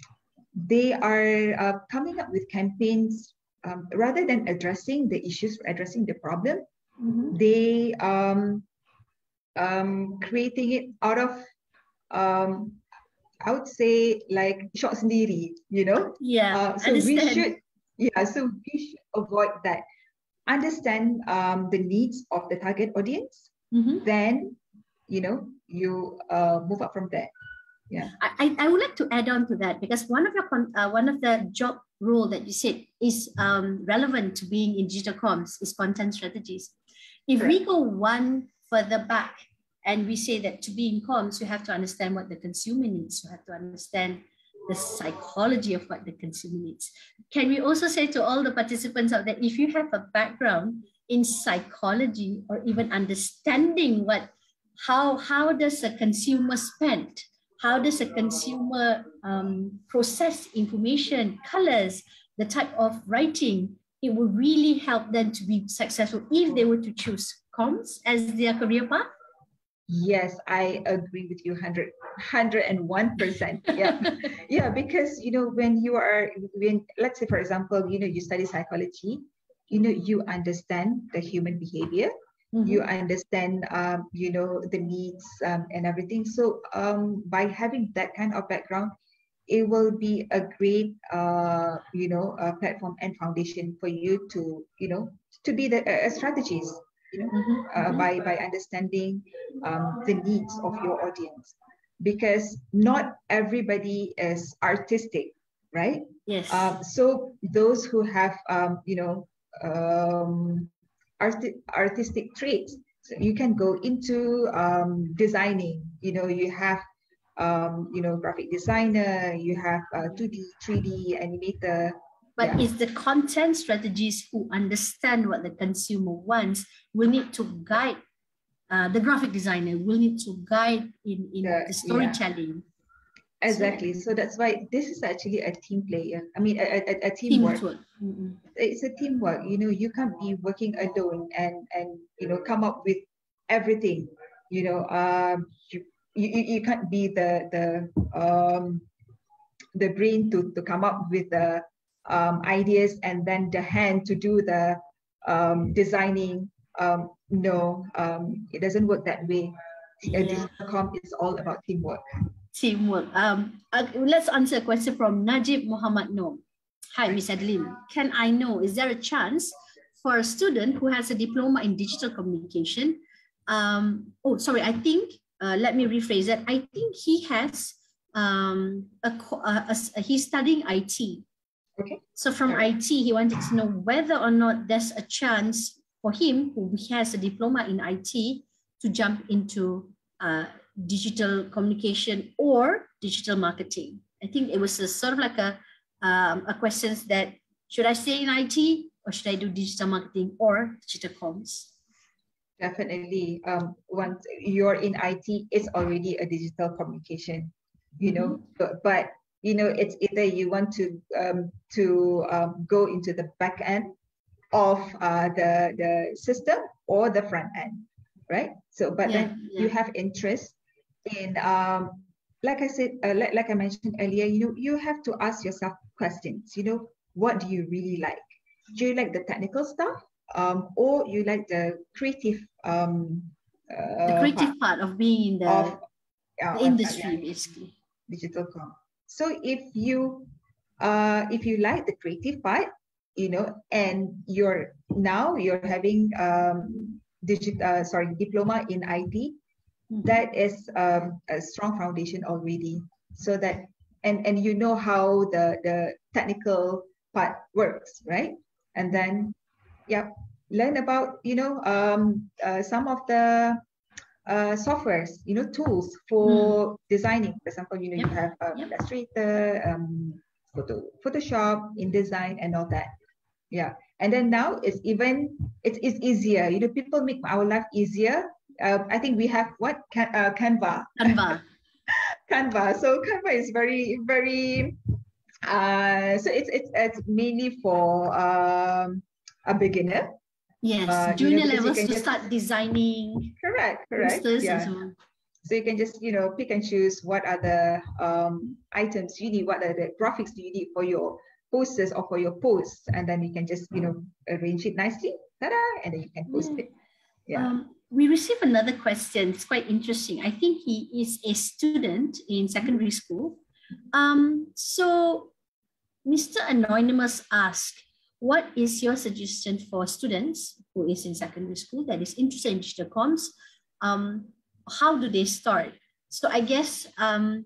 they are uh, coming up with campaigns um, rather than addressing the issues, addressing the problem. Mm-hmm. They um, um, creating it out of um, I would say like short sendiri, you know. Yeah. Uh, so understand. we should yeah. So we should avoid that. Understand um, the needs of the target audience. Mm-hmm. Then you know you uh, move up from there. Yeah. I, I would like to add on to that because one of your uh, one of the job role that you said is um, relevant to being in digital comms is content strategies. If Correct. we go one further back and we say that to be in comms you have to understand what the consumer needs. You have to understand the psychology of what the consumer needs. Can we also say to all the participants out there if you have a background in psychology or even understanding what how how does a consumer spend how does a consumer um, process information colors the type of writing it will really help them to be successful if they were to choose comms as their career path Yes, I agree with you 100, 101%. Yeah. [laughs] yeah, because, you know, when you are, when, let's say, for example, you know, you study psychology, you know, you understand the human behavior, mm-hmm. you understand, um, you know, the needs um, and everything. So um, by having that kind of background, it will be a great, uh, you know, uh, platform and foundation for you to, you know, to be the uh, strategies you know, mm-hmm. uh, mm-hmm. by by understanding um, the needs of your audience, because not everybody is artistic, right? Yes. Um, so those who have um, you know um, arti- artistic traits, so you can go into um, designing. You know, you have um, you know graphic designer, you have uh, 2D, 3D animator, but yeah. it's the content strategists who understand what the consumer wants will need to guide uh, the graphic designer will need to guide in, in the, the storytelling. Exactly. So, that's why this is actually a team player. I mean, a, a, a teamwork. teamwork. Mm-hmm. It's a teamwork. You know, you can't be working alone and and you know come up with everything. You know, um, you, you you can't be the the um the brain to to come up with the um, ideas and then the hand to do the um, designing. Um, no, um, it doesn't work that way. Yeah. Com is all about teamwork. Teamwork. Um, uh, let's answer a question from Najib Muhammad Noor. Hi, Miss Adeline. Can I know, is there a chance for a student who has a diploma in digital communication? Um, oh, sorry, I think, uh, let me rephrase that. I think he has, um, a, a, a, he's studying IT Okay. So from IT, he wanted to know whether or not there's a chance for him, who has a diploma in IT, to jump into uh, digital communication or digital marketing. I think it was a sort of like a um, a question that should I stay in IT or should I do digital marketing or digital comms? Definitely. Um, once you're in IT, it's already a digital communication, you know, mm-hmm. but, but you know it's either you want to um, to um, go into the back end of uh, the the system or the front end right so but yeah, then yeah. you have interest in um, like i said uh, like, like i mentioned earlier you know, you have to ask yourself questions. You know what do you really like? Do you like the technical stuff um, or you like the creative um, uh, the creative part, part of being in the, of, uh, the industry basically. digital com. So if you uh, if you like the creative part, you know, and you're now you're having um, digital uh, sorry diploma in IT. That is um, a strong foundation already. So that and and you know how the the technical part works, right? And then, yeah, learn about you know um, uh, some of the uh, softwares, you know, tools for mm. designing. For example, you know, yep. you have um, yep. Illustrator, um, photo, Photoshop, InDesign, and all that. Yeah, and then now it's even it's, it's easier. You know, people make our life easier. Uh, I think we have what Can, uh, Canva. Canva. [laughs] Canva. So Canva is very very. Uh, so it's it's it's mainly for um, a beginner Yes, uh, junior you know, levels to just, start designing. Correct, correct. Yeah. So. so you can just you know pick and choose what are the um, items you need, what are the graphics do you need for your posters or for your posts, and then you can just you know arrange it nicely, ta-da, and then you can post yeah. it. Yeah. Um, we received another question. It's quite interesting. I think he is a student in secondary school. Um, so Mr. Anonymous asked, what is your suggestion for students who is in secondary school that is interested in digital comms? Um, how do they start? So I guess um,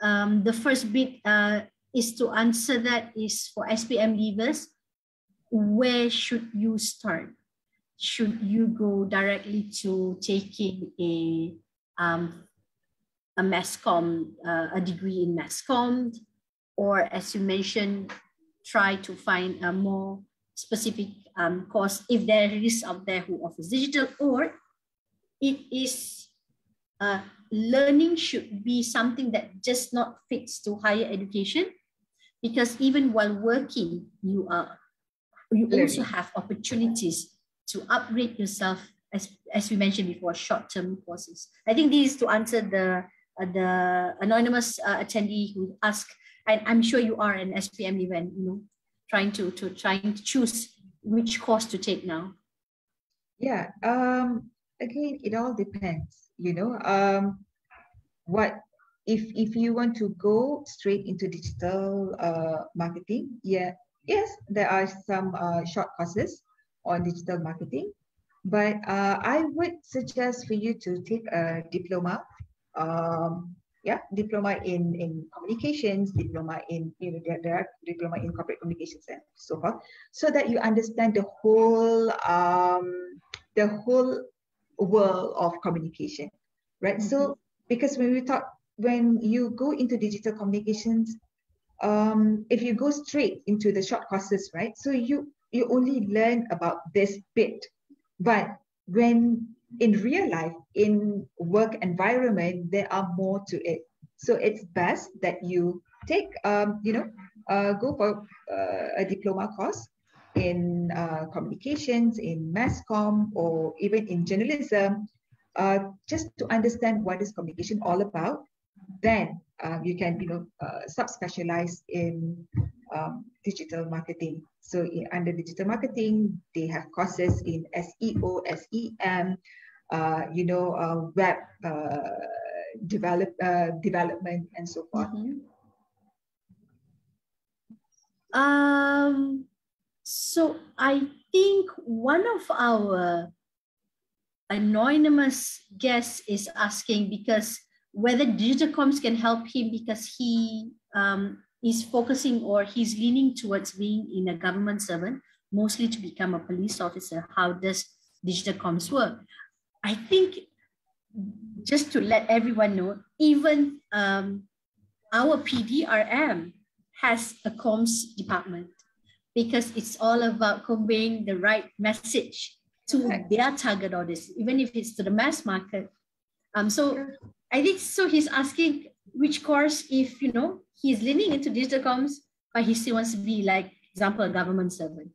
um, the first bit uh, is to answer that is for SPM leavers, where should you start? Should you go directly to taking a um, a mass com, uh, a degree in mass com, or as you mentioned, try to find a more specific um, course if there is out there who offers digital or it is uh, learning should be something that just not fits to higher education because even while working you are you learning. also have opportunities to upgrade yourself as, as we mentioned before, short-term courses. I think this is to answer the uh, the anonymous uh, attendee who asked, and I'm sure you are an SPM event, you know, trying to to trying to choose which course to take now. Yeah. Um. Again, it all depends. You know. Um. What if if you want to go straight into digital uh marketing? Yeah. Yes, there are some uh, short courses on digital marketing, but uh, I would suggest for you to take a diploma um, yeah, diploma in in communications, diploma in you know there, there are diploma in corporate communications and so forth, so that you understand the whole um, the whole world of communication, right? Mm-hmm. So because when we talk when you go into digital communications, um, if you go straight into the short courses, right? So you you only learn about this bit, but when in real life, in work environment, there are more to it. So it's best that you take, um, you know, uh, go for uh, a diploma course in uh, communications, in mass com, or even in journalism, uh, just to understand what is communication all about. Then uh, you can, you know, uh, subspecialize in um, digital marketing. So in, under digital marketing, they have courses in SEO, SEM, uh, you know, uh, web uh, develop development and so forth. Mm-hmm. Um, so I think one of our anonymous guests is asking because whether digital comms can help him because he um, is focusing or he's leaning towards being in a government servant, mostly to become a police officer. How does digital comms work? I think just to let everyone know, even um, our PDRM has a comms department because it's all about conveying the right message to their target audience, even if it's to the mass market. Um, so I think so. He's asking which course, if you know, he's leaning into digital comms, but he still wants to be like, example, a government servant.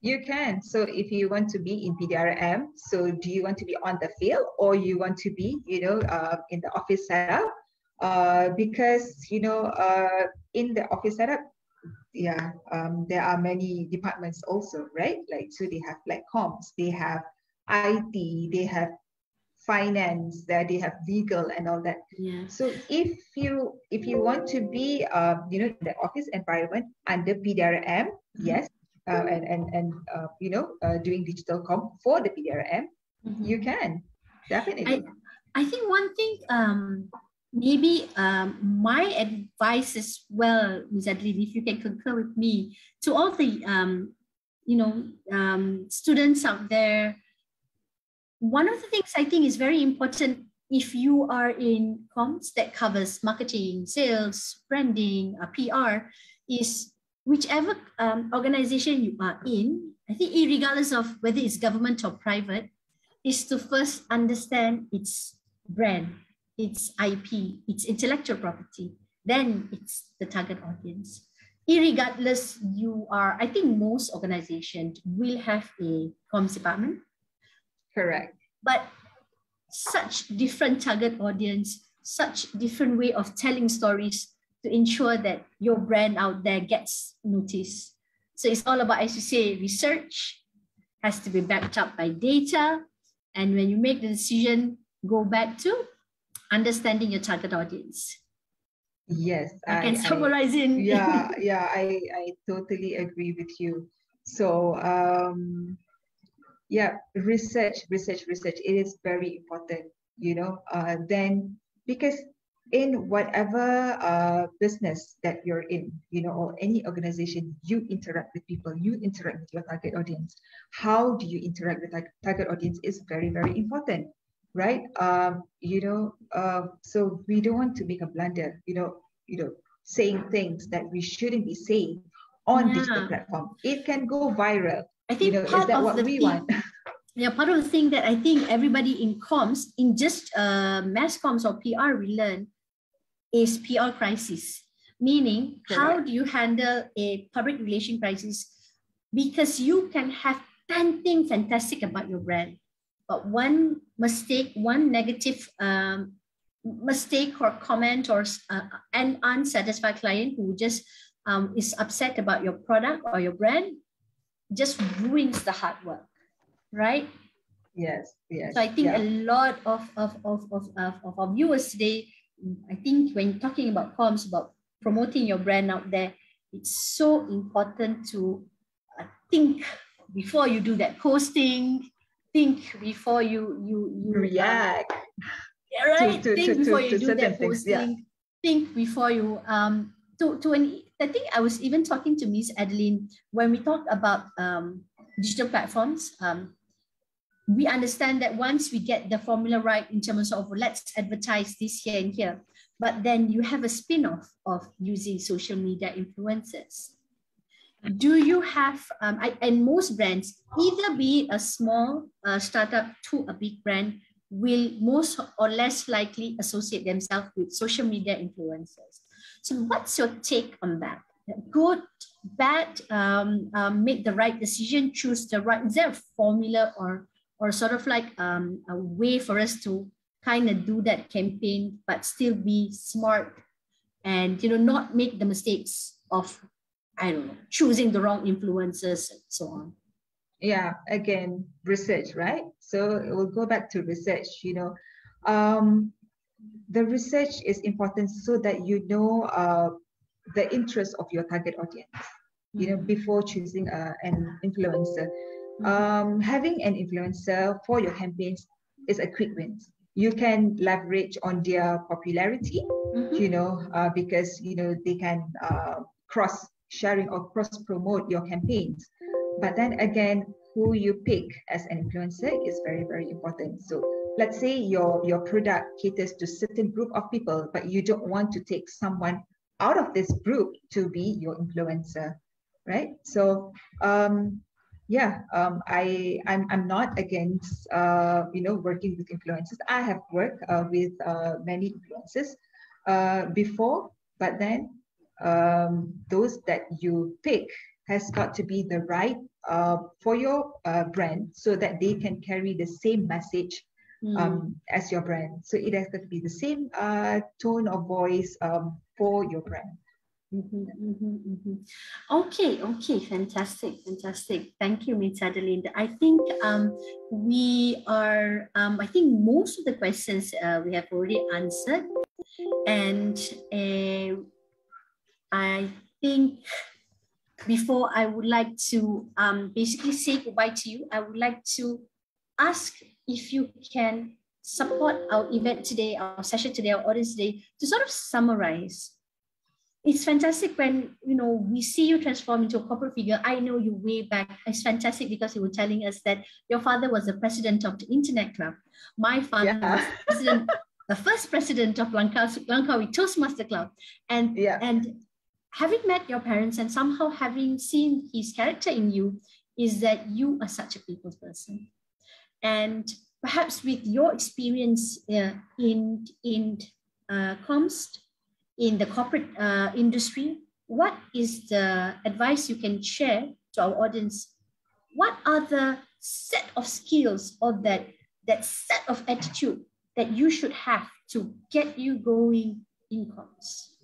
You can. So if you want to be in PDRM, so do you want to be on the field or you want to be, you know, uh, in the office setup? Uh, because, you know, uh, in the office setup, yeah, um, there are many departments also, right? Like, so they have like comms, they have IT, they have finance, that they have legal and all that. Yeah. So if you if you want to be, uh, you know, the office environment under PDRM, mm-hmm. yes, uh, and and and uh, you know uh, doing digital comp for the PDRM, mm-hmm. you can definitely. I, I think one thing um, maybe um, my advice as well, Ms. Adeline, if you can concur with me, to all the um, you know um, students out there, one of the things I think is very important if you are in comms that covers marketing, sales, branding, uh, PR, is whichever um, organization you are in, I think regardless of whether it's government or private, is to first understand its brand, its IP, its intellectual property. Then it's the target audience. Irregardless, you are, I think most organizations will have a comms department. Correct. But such different target audience, such different way of telling stories to ensure that your brand out there gets noticed. So it's all about, as you say, research has to be backed up by data. And when you make the decision, go back to understanding your target audience. Yes, I, I can summarize I, in. Yeah, [laughs] yeah, I, I totally agree with you. So, um, yeah, research, research, research. It is very important, you know. Uh, then because in whatever uh, business that you're in, you know, or any organization, you interact with people, you interact with your target audience. How do you interact with that target audience is very, very important, right? Um, you know, uh, so we don't want to make a blunder, you know, you know, saying things that we shouldn't be saying on yeah. digital platform. It can go viral. I think you know, part of what the we thing, [laughs] yeah, part of the thing that I think everybody in comms, in just uh, mass comms or PR, we learn is PR crisis, meaning Correct. how do you handle a public relation crisis? Because you can have 10 things fantastic about your brand. But one mistake, one negative um, mistake or comment or uh, an unsatisfied client who just um, is upset about your product or your brand just ruins the hard work, right? Yes, yes. So I think yeah. a lot of, of, of, of, of, of our viewers today, I think when talking about comms, about promoting your brand out there, it's so important to uh, think before you do that posting, think before you you, you react. Yeah, right. To, to, think to, before you do that things, posting. yeah. Think before you um to to an I think I was even talking to Miss Adeline when we talked about um digital platforms. Um, we understand that once we get the formula right in terms of let's advertise this here and here, but then you have a spin-off of using social media influencers. Do you have, um, I, and most brands, either be a small uh, startup to a big brand, will most or less likely associate themselves with social media influencers. So what's your take on that? Good, bad, um, um, make the right decision, choose the right, is there a formula or or sort of like um, a way for us to kind of do that campaign, but still be smart and you know not make the mistakes of I don't know choosing the wrong influencers and so on. Yeah, again, research, right? So we'll go back to research. You know, um, the research is important so that you know uh, the interest of your target audience. You know, before choosing uh, an influencer um, having an influencer for your campaigns is a quick win. You can leverage on their popularity, Mm-hmm. you know, uh, because you know they can uh, cross sharing or cross promote your campaigns. But then again, who you pick as an influencer is very very important. So let's say your your product caters to certain group of people, but you don't want to take someone out of this group to be your influencer, right? So um, yeah um, i I'm, I'm not against uh, you know working with influencers i have worked uh, with uh, many influencers uh, before but then um, those that you pick has got to be the right uh, for your uh, brand so that they can carry the same message um, as your brand so it has got to be the same uh, tone of voice um, for your brand Mhm, mhm, mhm. Okay, okay, fantastic, fantastic. Thank you, Ms. Adeline. I think um, we are, um, I think most of the questions uh, we have already answered. And uh, I think before I would like to um, basically say goodbye to you, I would like to ask if you can support our event today, our session today, our audience today, to sort of summarize it's fantastic when you know we see you transform into a corporate figure. I know you way back. It's fantastic because you were telling us that your father was the president of the Internet Club. My father Yeah. was president, the first president of Langkawi, Langkawi Toastmaster Club, and Yeah. and having met your parents and somehow having seen his character in you is that you are such a people's person, and perhaps with your experience uh, in in uh, comms in the corporate uh, industry, what is the advice you can share to our audience? What are the set of skills or that that set of attitude that you should have to get you going in comms?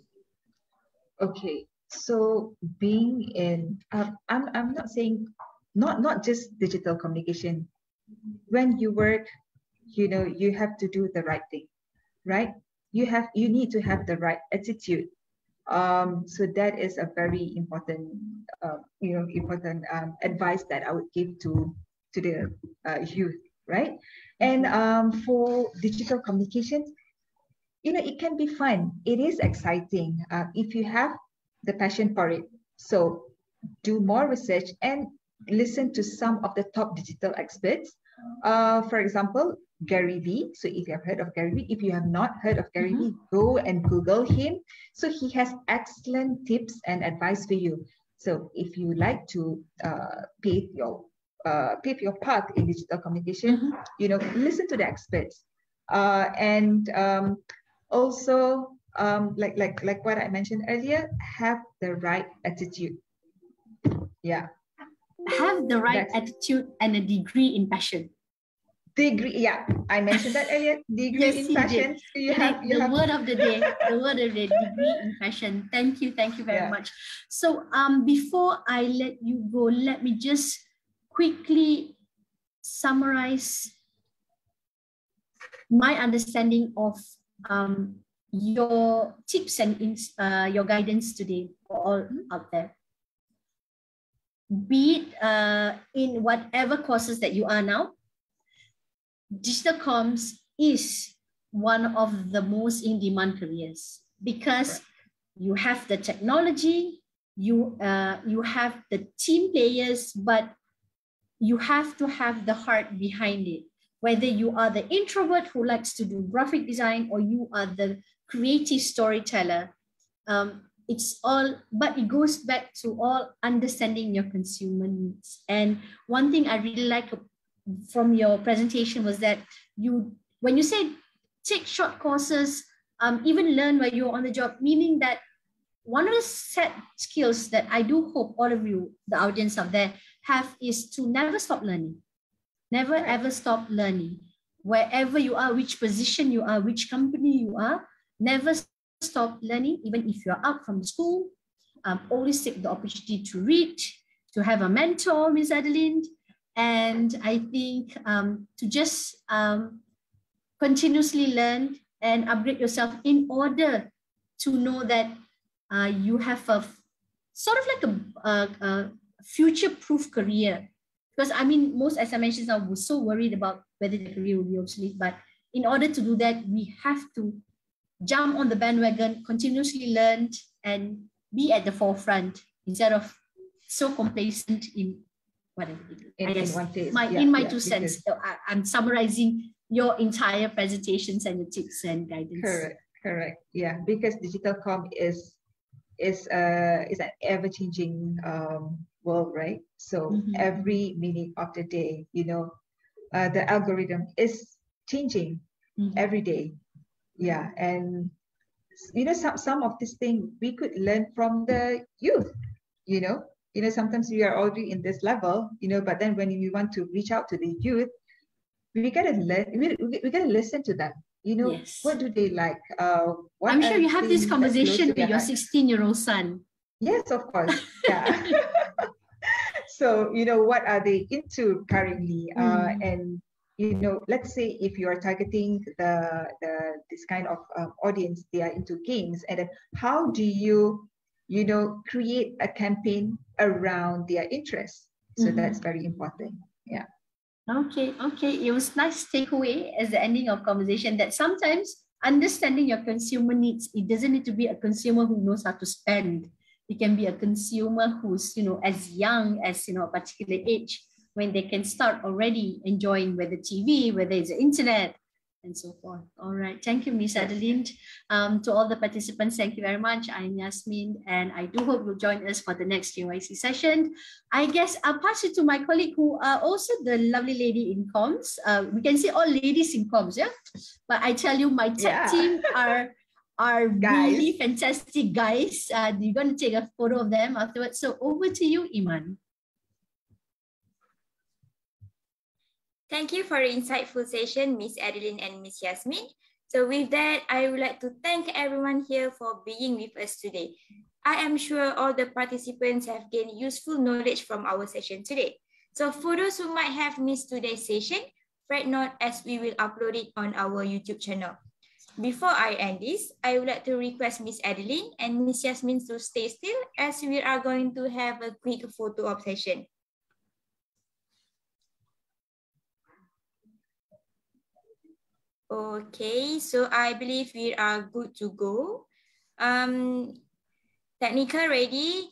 Okay, so being in, um, I'm, I'm not saying, not, not just digital communication. When you work, you know, you have to do the right thing, right? You have, you need to have the right attitude. Um, so that is a very important, uh, you know, important um, advice that I would give to to the uh, youth, right? And um, for digital communications, you know, it can be fun. It is exciting uh, if you have the passion for it. So do more research and listen to some of the top digital experts. Uh, for example, Gary Vee. So if you have heard of Gary Vee, if you have not heard of Gary Vee, go and Google him. So he has excellent tips and advice for you. So if you like to uh, pave your uh, pave your path in digital communication, you know, listen to the experts. Uh, and um, also, um, like like like what I mentioned earlier, have the right attitude. Yeah. Have the right That's attitude and a degree in passion. Degree, yeah, I mentioned that earlier. Degree yes, in passion. So you have, you the have... word of the day. [laughs] The word of the day. degree in passion. Thank you, thank you very yeah. much. So, um, before I let you go, let me just quickly summarize my understanding of um, your tips and uh, your guidance today for all out there. Be it uh, in whatever courses that you are now, digital comms is one of the most in-demand careers because you have the technology, you uh, you have the team players, but you have to have the heart behind it. Whether you are the introvert who likes to do graphic design or you are the creative storyteller, um, it's all, but it goes back to all understanding your consumer needs. And one thing I really like from your presentation was that you, when you say take short courses, um, even learn while you're on the job, meaning that one of the set skills that I do hope all of you, the audience out there, have is to never stop learning. Never ever stop learning. Wherever you are, which position you are, which company you are, never stop learning, even if you're out from school. Um, always take the opportunity to read, to have a mentor, Ms. Adeline. And I think um, to just um, continuously learn and upgrade yourself in order to know that uh, you have a sort of like a, a, a future-proof career. Because I mean, most as I mentioned, I was so worried about whether the career will be obsolete. But in order to do that, we have to jump on the bandwagon, continuously learn, and be at the forefront instead of so complacent in whatever in, I guess my yeah, in my yeah, two cents. So I, am summarizing your entire presentations and the tips and guidance. Correct, correct. Yeah, because digital com is is uh is an ever changing um, world, right? So mm-hmm. every minute of the day, you know, uh, the algorithm is changing mm-hmm. every day. Yeah, and you know some some of this thing we could learn from the youth. You know, you know sometimes we are already in this level you know but then when we want to reach out to the youth we gotta learn we, we, gotta listen to them you know yes. what do they like uh i'm sure you have this conversation with your 16 year old son yes of course [laughs] yeah [laughs] so you know what are they into currently mm. uh and you know let's say if you are targeting the the this kind of um, audience they are into games and then how do you you know, create a campaign around their interests. So mm-hmm. that's very important. Yeah. Okay, okay. It was nice takeaway as the ending of conversation that sometimes understanding your consumer needs, it doesn't need to be a consumer who knows how to spend. It can be a consumer who's, you know, as young as, you know, a particular age when they can start already enjoying whether TV, whether it's the internet, and so forth. All right. Thank you, Ms. Adeline. Um, to all the participants, thank you very much. I'm Yasmin, and I do hope you'll join us for the next JYC session. I guess I'll pass it to my colleague who are also the lovely lady in comms. Uh, we can see all ladies in comms, yeah? But I tell you, my tech yeah. team are are [laughs] guys. really fantastic guys. Uh, you're going to take a photo of them afterwards. So over to you, Iman. Thank you for the insightful session, Miss Adeline and Miss Yasmin. So with that, I would like to thank everyone here for being with us today. I am sure all the participants have gained useful knowledge from our session today. So for those who might have missed today's session, fret not as we will upload it on our YouTube channel. Before I end this, I would like to request Miss Adeline and Miss Yasmin to stay still as we are going to have a quick photo op session. Okay, so I believe we are good to go. Um, technical ready?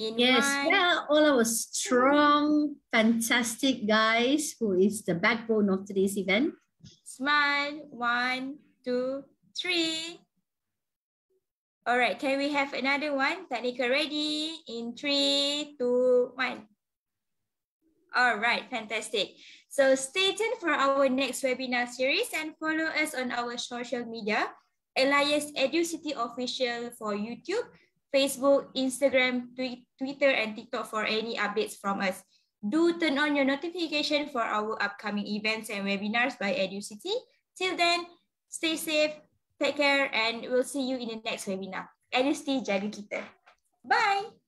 In yes, one... well, all our strong, fantastic guys who is the backbone of today's event. Smile, one, two, three. All right, can we have another one? Technical ready? In three, two, one. All right, fantastic. So stay tuned for our next webinar series and follow us on our social media, Elias EduCity Official for YouTube, Facebook, Instagram, Twitter, and TikTok for any updates from us. Do turn on your notification for our upcoming events and webinars by EduCity. Till then, stay safe, take care, and we'll see you in the next webinar. EduCity jaga kita. Bye!